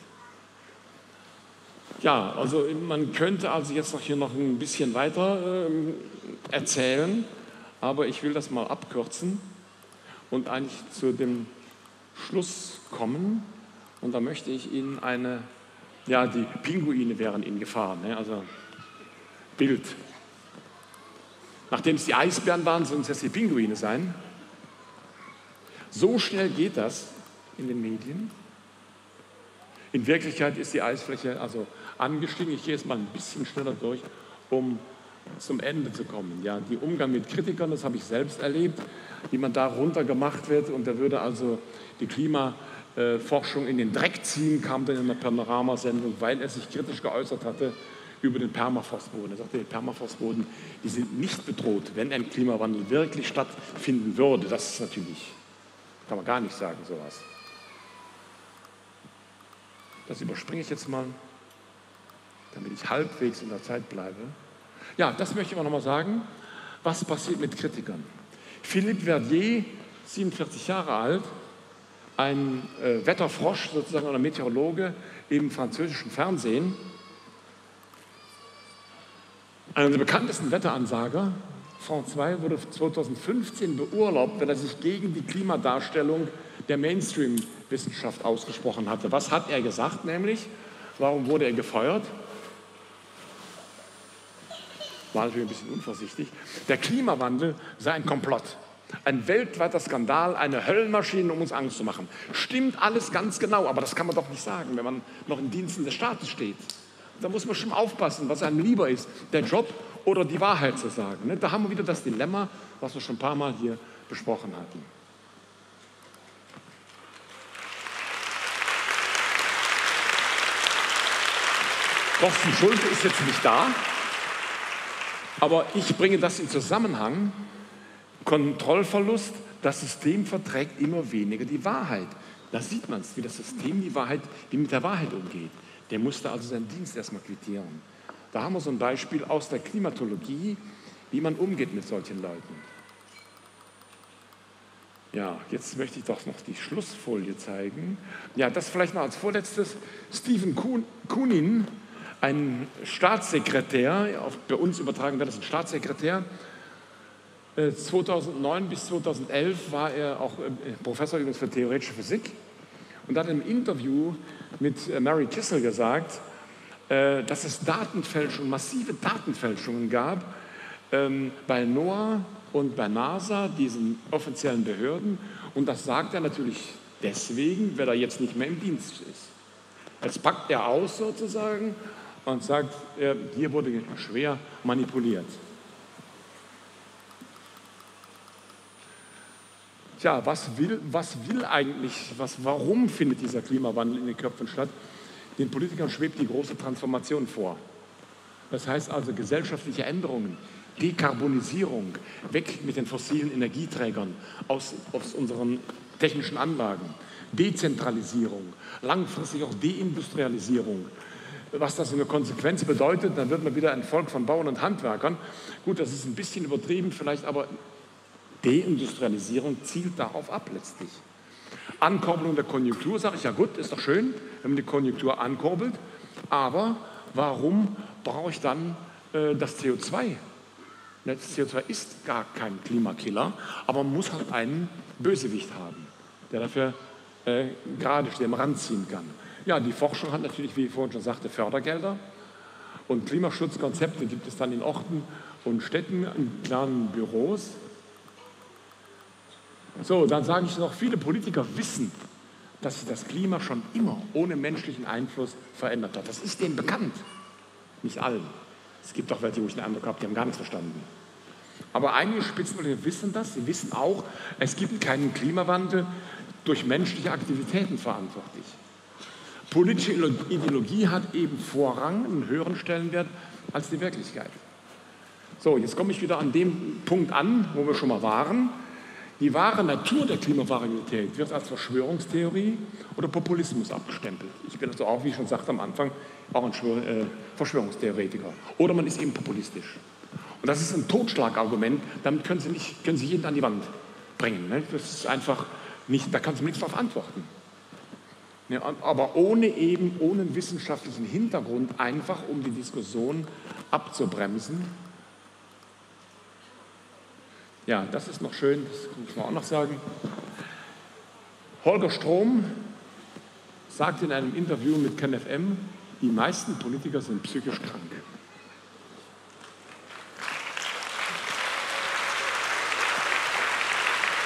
Ja, also man könnte also jetzt noch hier noch ein bisschen weiter äh, erzählen, aber ich will das mal abkürzen und eigentlich zu dem Schluss kommen. Und da möchte ich Ihnen eine, ja, die Pinguine wären in Gefahr, ne? also Bild. Nachdem es die Eisbären waren, sollen es jetzt die Pinguine sein. So schnell geht das in den Medien. In Wirklichkeit ist die Eisfläche also angestiegen. Ich gehe jetzt mal ein bisschen schneller durch, um zum Ende zu kommen. Ja, die Umgang mit Kritikern, das habe ich selbst erlebt, wie man da runtergemacht wird und da würde also die Klimaforschung in den Dreck ziehen, kam dann in einer Panoramasendung, weil er sich kritisch geäußert hatte über den Permafrostboden. Er sagte, die Permafrostboden, die sind nicht bedroht, wenn ein Klimawandel wirklich stattfinden würde. Das ist natürlich, kann man gar nicht sagen, sowas. Das überspringe ich jetzt mal, damit ich halbwegs in der Zeit bleibe. Ja, das möchte ich aber nochmal sagen. Was passiert mit Kritikern? Philippe Verdier, 47 Jahre alt, ein äh, Wetterfrosch sozusagen oder Meteorologe im französischen Fernsehen, einer der bekanntesten Wetteransager, France 2, wurde 2015 beurlaubt, weil er sich gegen die Klimadarstellung der Mainstream-Wissenschaft ausgesprochen hatte. Was hat er gesagt nämlich? Warum wurde er gefeuert? War natürlich ein bisschen unvorsichtig. Der Klimawandel sei ein Komplott. Ein weltweiter Skandal, eine Höllenmaschine, um uns Angst zu machen. Stimmt alles ganz genau, aber das kann man doch nicht sagen, wenn man noch in Diensten des Staates steht. Da muss man schon aufpassen, was einem lieber ist, der Job oder die Wahrheit zu sagen. Ne? Da haben wir wieder das Dilemma, was wir schon ein paar Mal hier besprochen hatten. Thorsten Schulte ist jetzt nicht da, aber ich bringe das in Zusammenhang Kontrollverlust, das System verträgt immer weniger die Wahrheit. Da sieht man es, wie das System die Wahrheit, wie mit der Wahrheit umgeht. Der musste also seinen Dienst erstmal quittieren. Da haben wir so ein Beispiel aus der Klimatologie, wie man umgeht mit solchen Leuten. Ja, jetzt möchte ich doch noch die Schlussfolie zeigen. Ja, das vielleicht noch als vorletztes. Stephen Kunin, ein Staatssekretär, bei uns übertragen wird das ein Staatssekretär, 2009 äh, bis 2011 war er auch äh, Professor übrigens für theoretische Physik und hat im Interview mit äh, Mary Kissel gesagt, dass es Datenfälschungen, massive Datenfälschungen gab ähm, bei NOAA und bei NASA, diesen offiziellen Behörden. Und das sagt er natürlich deswegen, weil er jetzt nicht mehr im Dienst ist. Jetzt packt er aus sozusagen und sagt, hier wurde schwer manipuliert. Tja, was will, was will eigentlich, was, warum findet dieser Klimawandel in den Köpfen statt? Den Politikern schwebt die große Transformation vor. Das heißt also gesellschaftliche Änderungen, Dekarbonisierung, weg mit den fossilen Energieträgern aus, aus unseren technischen Anlagen, Dezentralisierung, langfristig auch Deindustrialisierung. Was das in der Konsequenz bedeutet, dann wird man wieder ein Volk von Bauern und Handwerkern. Gut, das ist ein bisschen übertrieben vielleicht, aber Deindustrialisierung zielt darauf ab letztlich. Ankurbelung der Konjunktur, sage ich, ja gut, ist doch schön, wenn man die Konjunktur ankurbelt, aber warum brauche ich dann äh, das CO2? Das CO2 ist gar kein Klimakiller, aber man muss halt einen Bösewicht haben, der dafür äh, gerade steht, ranziehen kann. Ja, die Forschung hat natürlich, wie ich vorhin schon sagte, Fördergelder und Klimaschutzkonzepte gibt es dann in Orten und Städten, in kleinen Büros. So, dann sage ich noch, viele Politiker wissen, dass sich das Klima schon immer ohne menschlichen Einfluss verändert hat. Das ist denen bekannt. Nicht allen. Es gibt auch welche, wo ich den Eindruck habe, die haben gar nichts verstanden. Aber einige Spitzenpolitiker wissen das. Sie wissen auch, es gibt keinen Klimawandel durch menschliche Aktivitäten verantwortlich. Politische Ideologie hat eben Vorrang, einen höheren Stellenwert als die Wirklichkeit. So, jetzt komme ich wieder an dem Punkt an, wo wir schon mal waren. Die wahre Natur der Klimavariabilität wird als Verschwörungstheorie oder Populismus abgestempelt. Ich bin also auch, wie ich schon sagte am Anfang, auch ein äh, Verschwörungstheoretiker. Oder man ist eben populistisch. Und das ist ein Totschlagargument, damit können Sie, nicht, können Sie jeden an die Wand bringen. Ne? Das ist einfach nicht, da kannst du nichts darauf antworten. Ja, aber ohne eben, ohne wissenschaftlichen Hintergrund, einfach um die Diskussion abzubremsen ja, das ist noch schön, das muss man auch noch sagen. Holger Strom sagte in einem Interview mit KenFM, die meisten Politiker sind psychisch krank.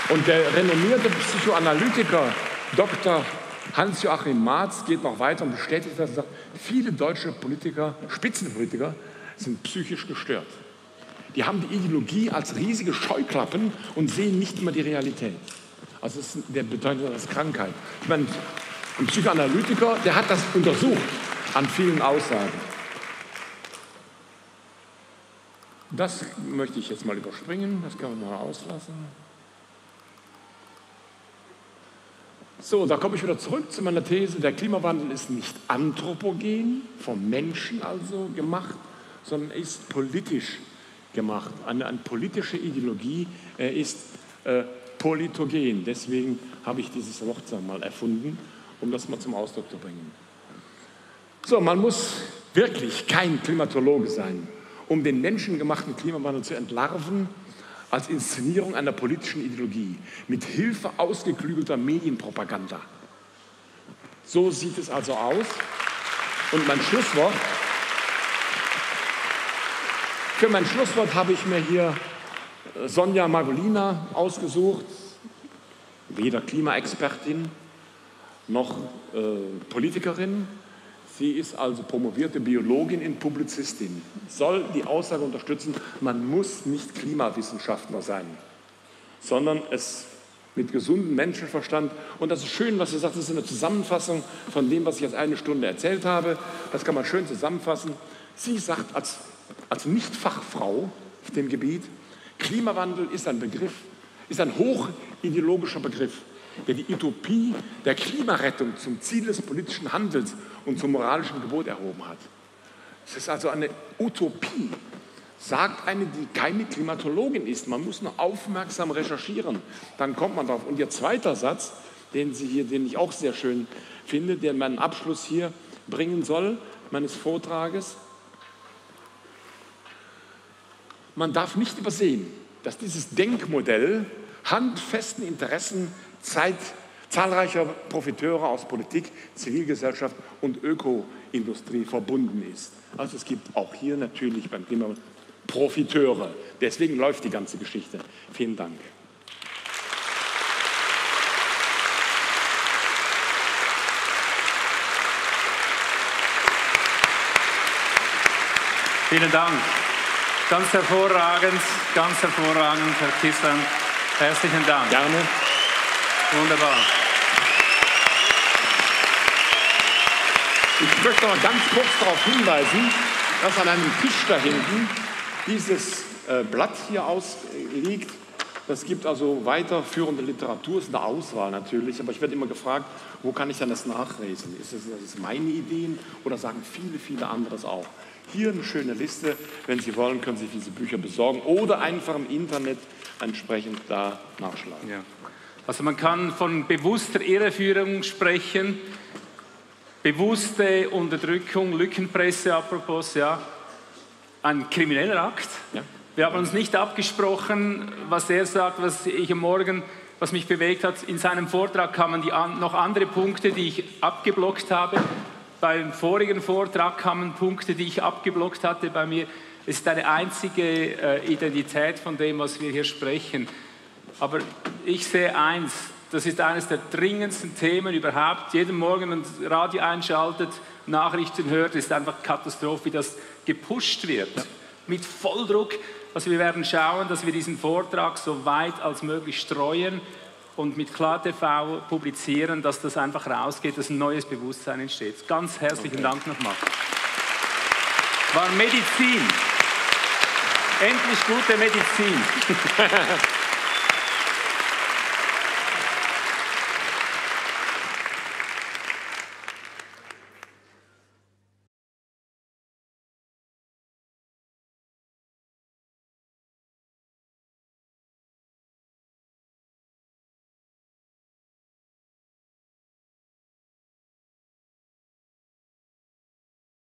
Und der renommierte Psychoanalytiker Dr. Hans-Joachim Marz geht noch weiter und bestätigt das und sagt, viele deutsche Politiker, Spitzenpolitiker, sind psychisch gestört. Die haben die Ideologie als riesige Scheuklappen und sehen nicht immer die Realität. Also das ist, der bedeutet das Krankheit. Ich meine, ein Psychoanalytiker, der hat das untersucht an vielen Aussagen. Das möchte ich jetzt mal überspringen, das kann man mal auslassen. So, da komme ich wieder zurück zu meiner These, der Klimawandel ist nicht anthropogen, vom Menschen also gemacht, sondern ist politisch gemacht. Eine, eine politische Ideologie er ist äh, politogen. Deswegen habe ich dieses Wort mal erfunden, um das mal zum Ausdruck zu bringen. So, man muss wirklich kein Klimatologe sein, um den menschengemachten Klimawandel zu entlarven als Inszenierung einer politischen Ideologie mit Hilfe ausgeklügelter Medienpropaganda. So sieht es also aus. Und mein Schlusswort, für mein Schlusswort habe ich mir hier äh, Sonja Margolina ausgesucht, weder Klimaexpertin noch äh, Politikerin, Sie ist also promovierte Biologin und Publizistin. Soll die Aussage unterstützen, man muss nicht Klimawissenschaftler sein, sondern es mit gesundem Menschenverstand. Und das ist schön, was sie sagt, das ist eine Zusammenfassung von dem, was ich jetzt eine Stunde erzählt habe. Das kann man schön zusammenfassen. Sie sagt als, als Nicht-Fachfrau auf dem Gebiet, Klimawandel ist ein Begriff, ist ein hochideologischer Begriff der die Utopie der Klimarettung zum Ziel des politischen Handels und zum moralischen Gebot erhoben hat. Es ist also eine Utopie, sagt eine, die keine Klimatologin ist. Man muss nur aufmerksam recherchieren, dann kommt man drauf. Und ihr zweiter Satz, den, Sie hier, den ich auch sehr schön finde, der meinen Abschluss hier bringen soll, meines Vortrages. Man darf nicht übersehen, dass dieses Denkmodell handfesten Interessen Zeit zahlreicher Profiteure aus Politik, Zivilgesellschaft und Ökoindustrie verbunden ist. Also es gibt auch hier natürlich beim Klima Profiteure. Deswegen läuft die ganze Geschichte. Vielen Dank. Vielen Dank. Ganz hervorragend, ganz hervorragend, Herr Kissland. Herzlichen Dank. Gerne. Wunderbar. Ich möchte noch ganz kurz darauf hinweisen, dass an einem Tisch da hinten dieses äh, Blatt hier ausliegt. Das gibt also weiterführende Literatur, ist eine Auswahl natürlich, aber ich werde immer gefragt, wo kann ich dann das nachlesen? Ist das, das meine Ideen oder sagen viele, viele andere das auch? Hier eine schöne Liste. Wenn Sie wollen, können Sie diese Bücher besorgen oder einfach im Internet entsprechend da nachschlagen. Ja. Also man kann von bewusster Irreführung sprechen, bewusste Unterdrückung, Lückenpresse apropos, ja, ein krimineller Akt. Ja. Wir haben uns nicht abgesprochen, was er sagt, was ich am Morgen, was mich bewegt hat. In seinem Vortrag kamen die an, noch andere Punkte, die ich abgeblockt habe. Beim vorigen Vortrag kamen Punkte, die ich abgeblockt hatte bei mir. Es ist eine einzige äh, Identität von dem, was wir hier sprechen. Aber ich sehe eins, das ist eines der dringendsten Themen überhaupt. Jeden Morgen, wenn man das Radio einschaltet, Nachrichten hört, ist einfach Katastrophe, wie das gepusht wird. Ja. Mit Volldruck. Also wir werden schauen, dass wir diesen Vortrag so weit als möglich streuen und mit KlarTV publizieren, dass das einfach rausgeht, dass ein neues Bewusstsein entsteht. Ganz herzlichen okay. Dank nochmal. War Medizin. Endlich gute Medizin.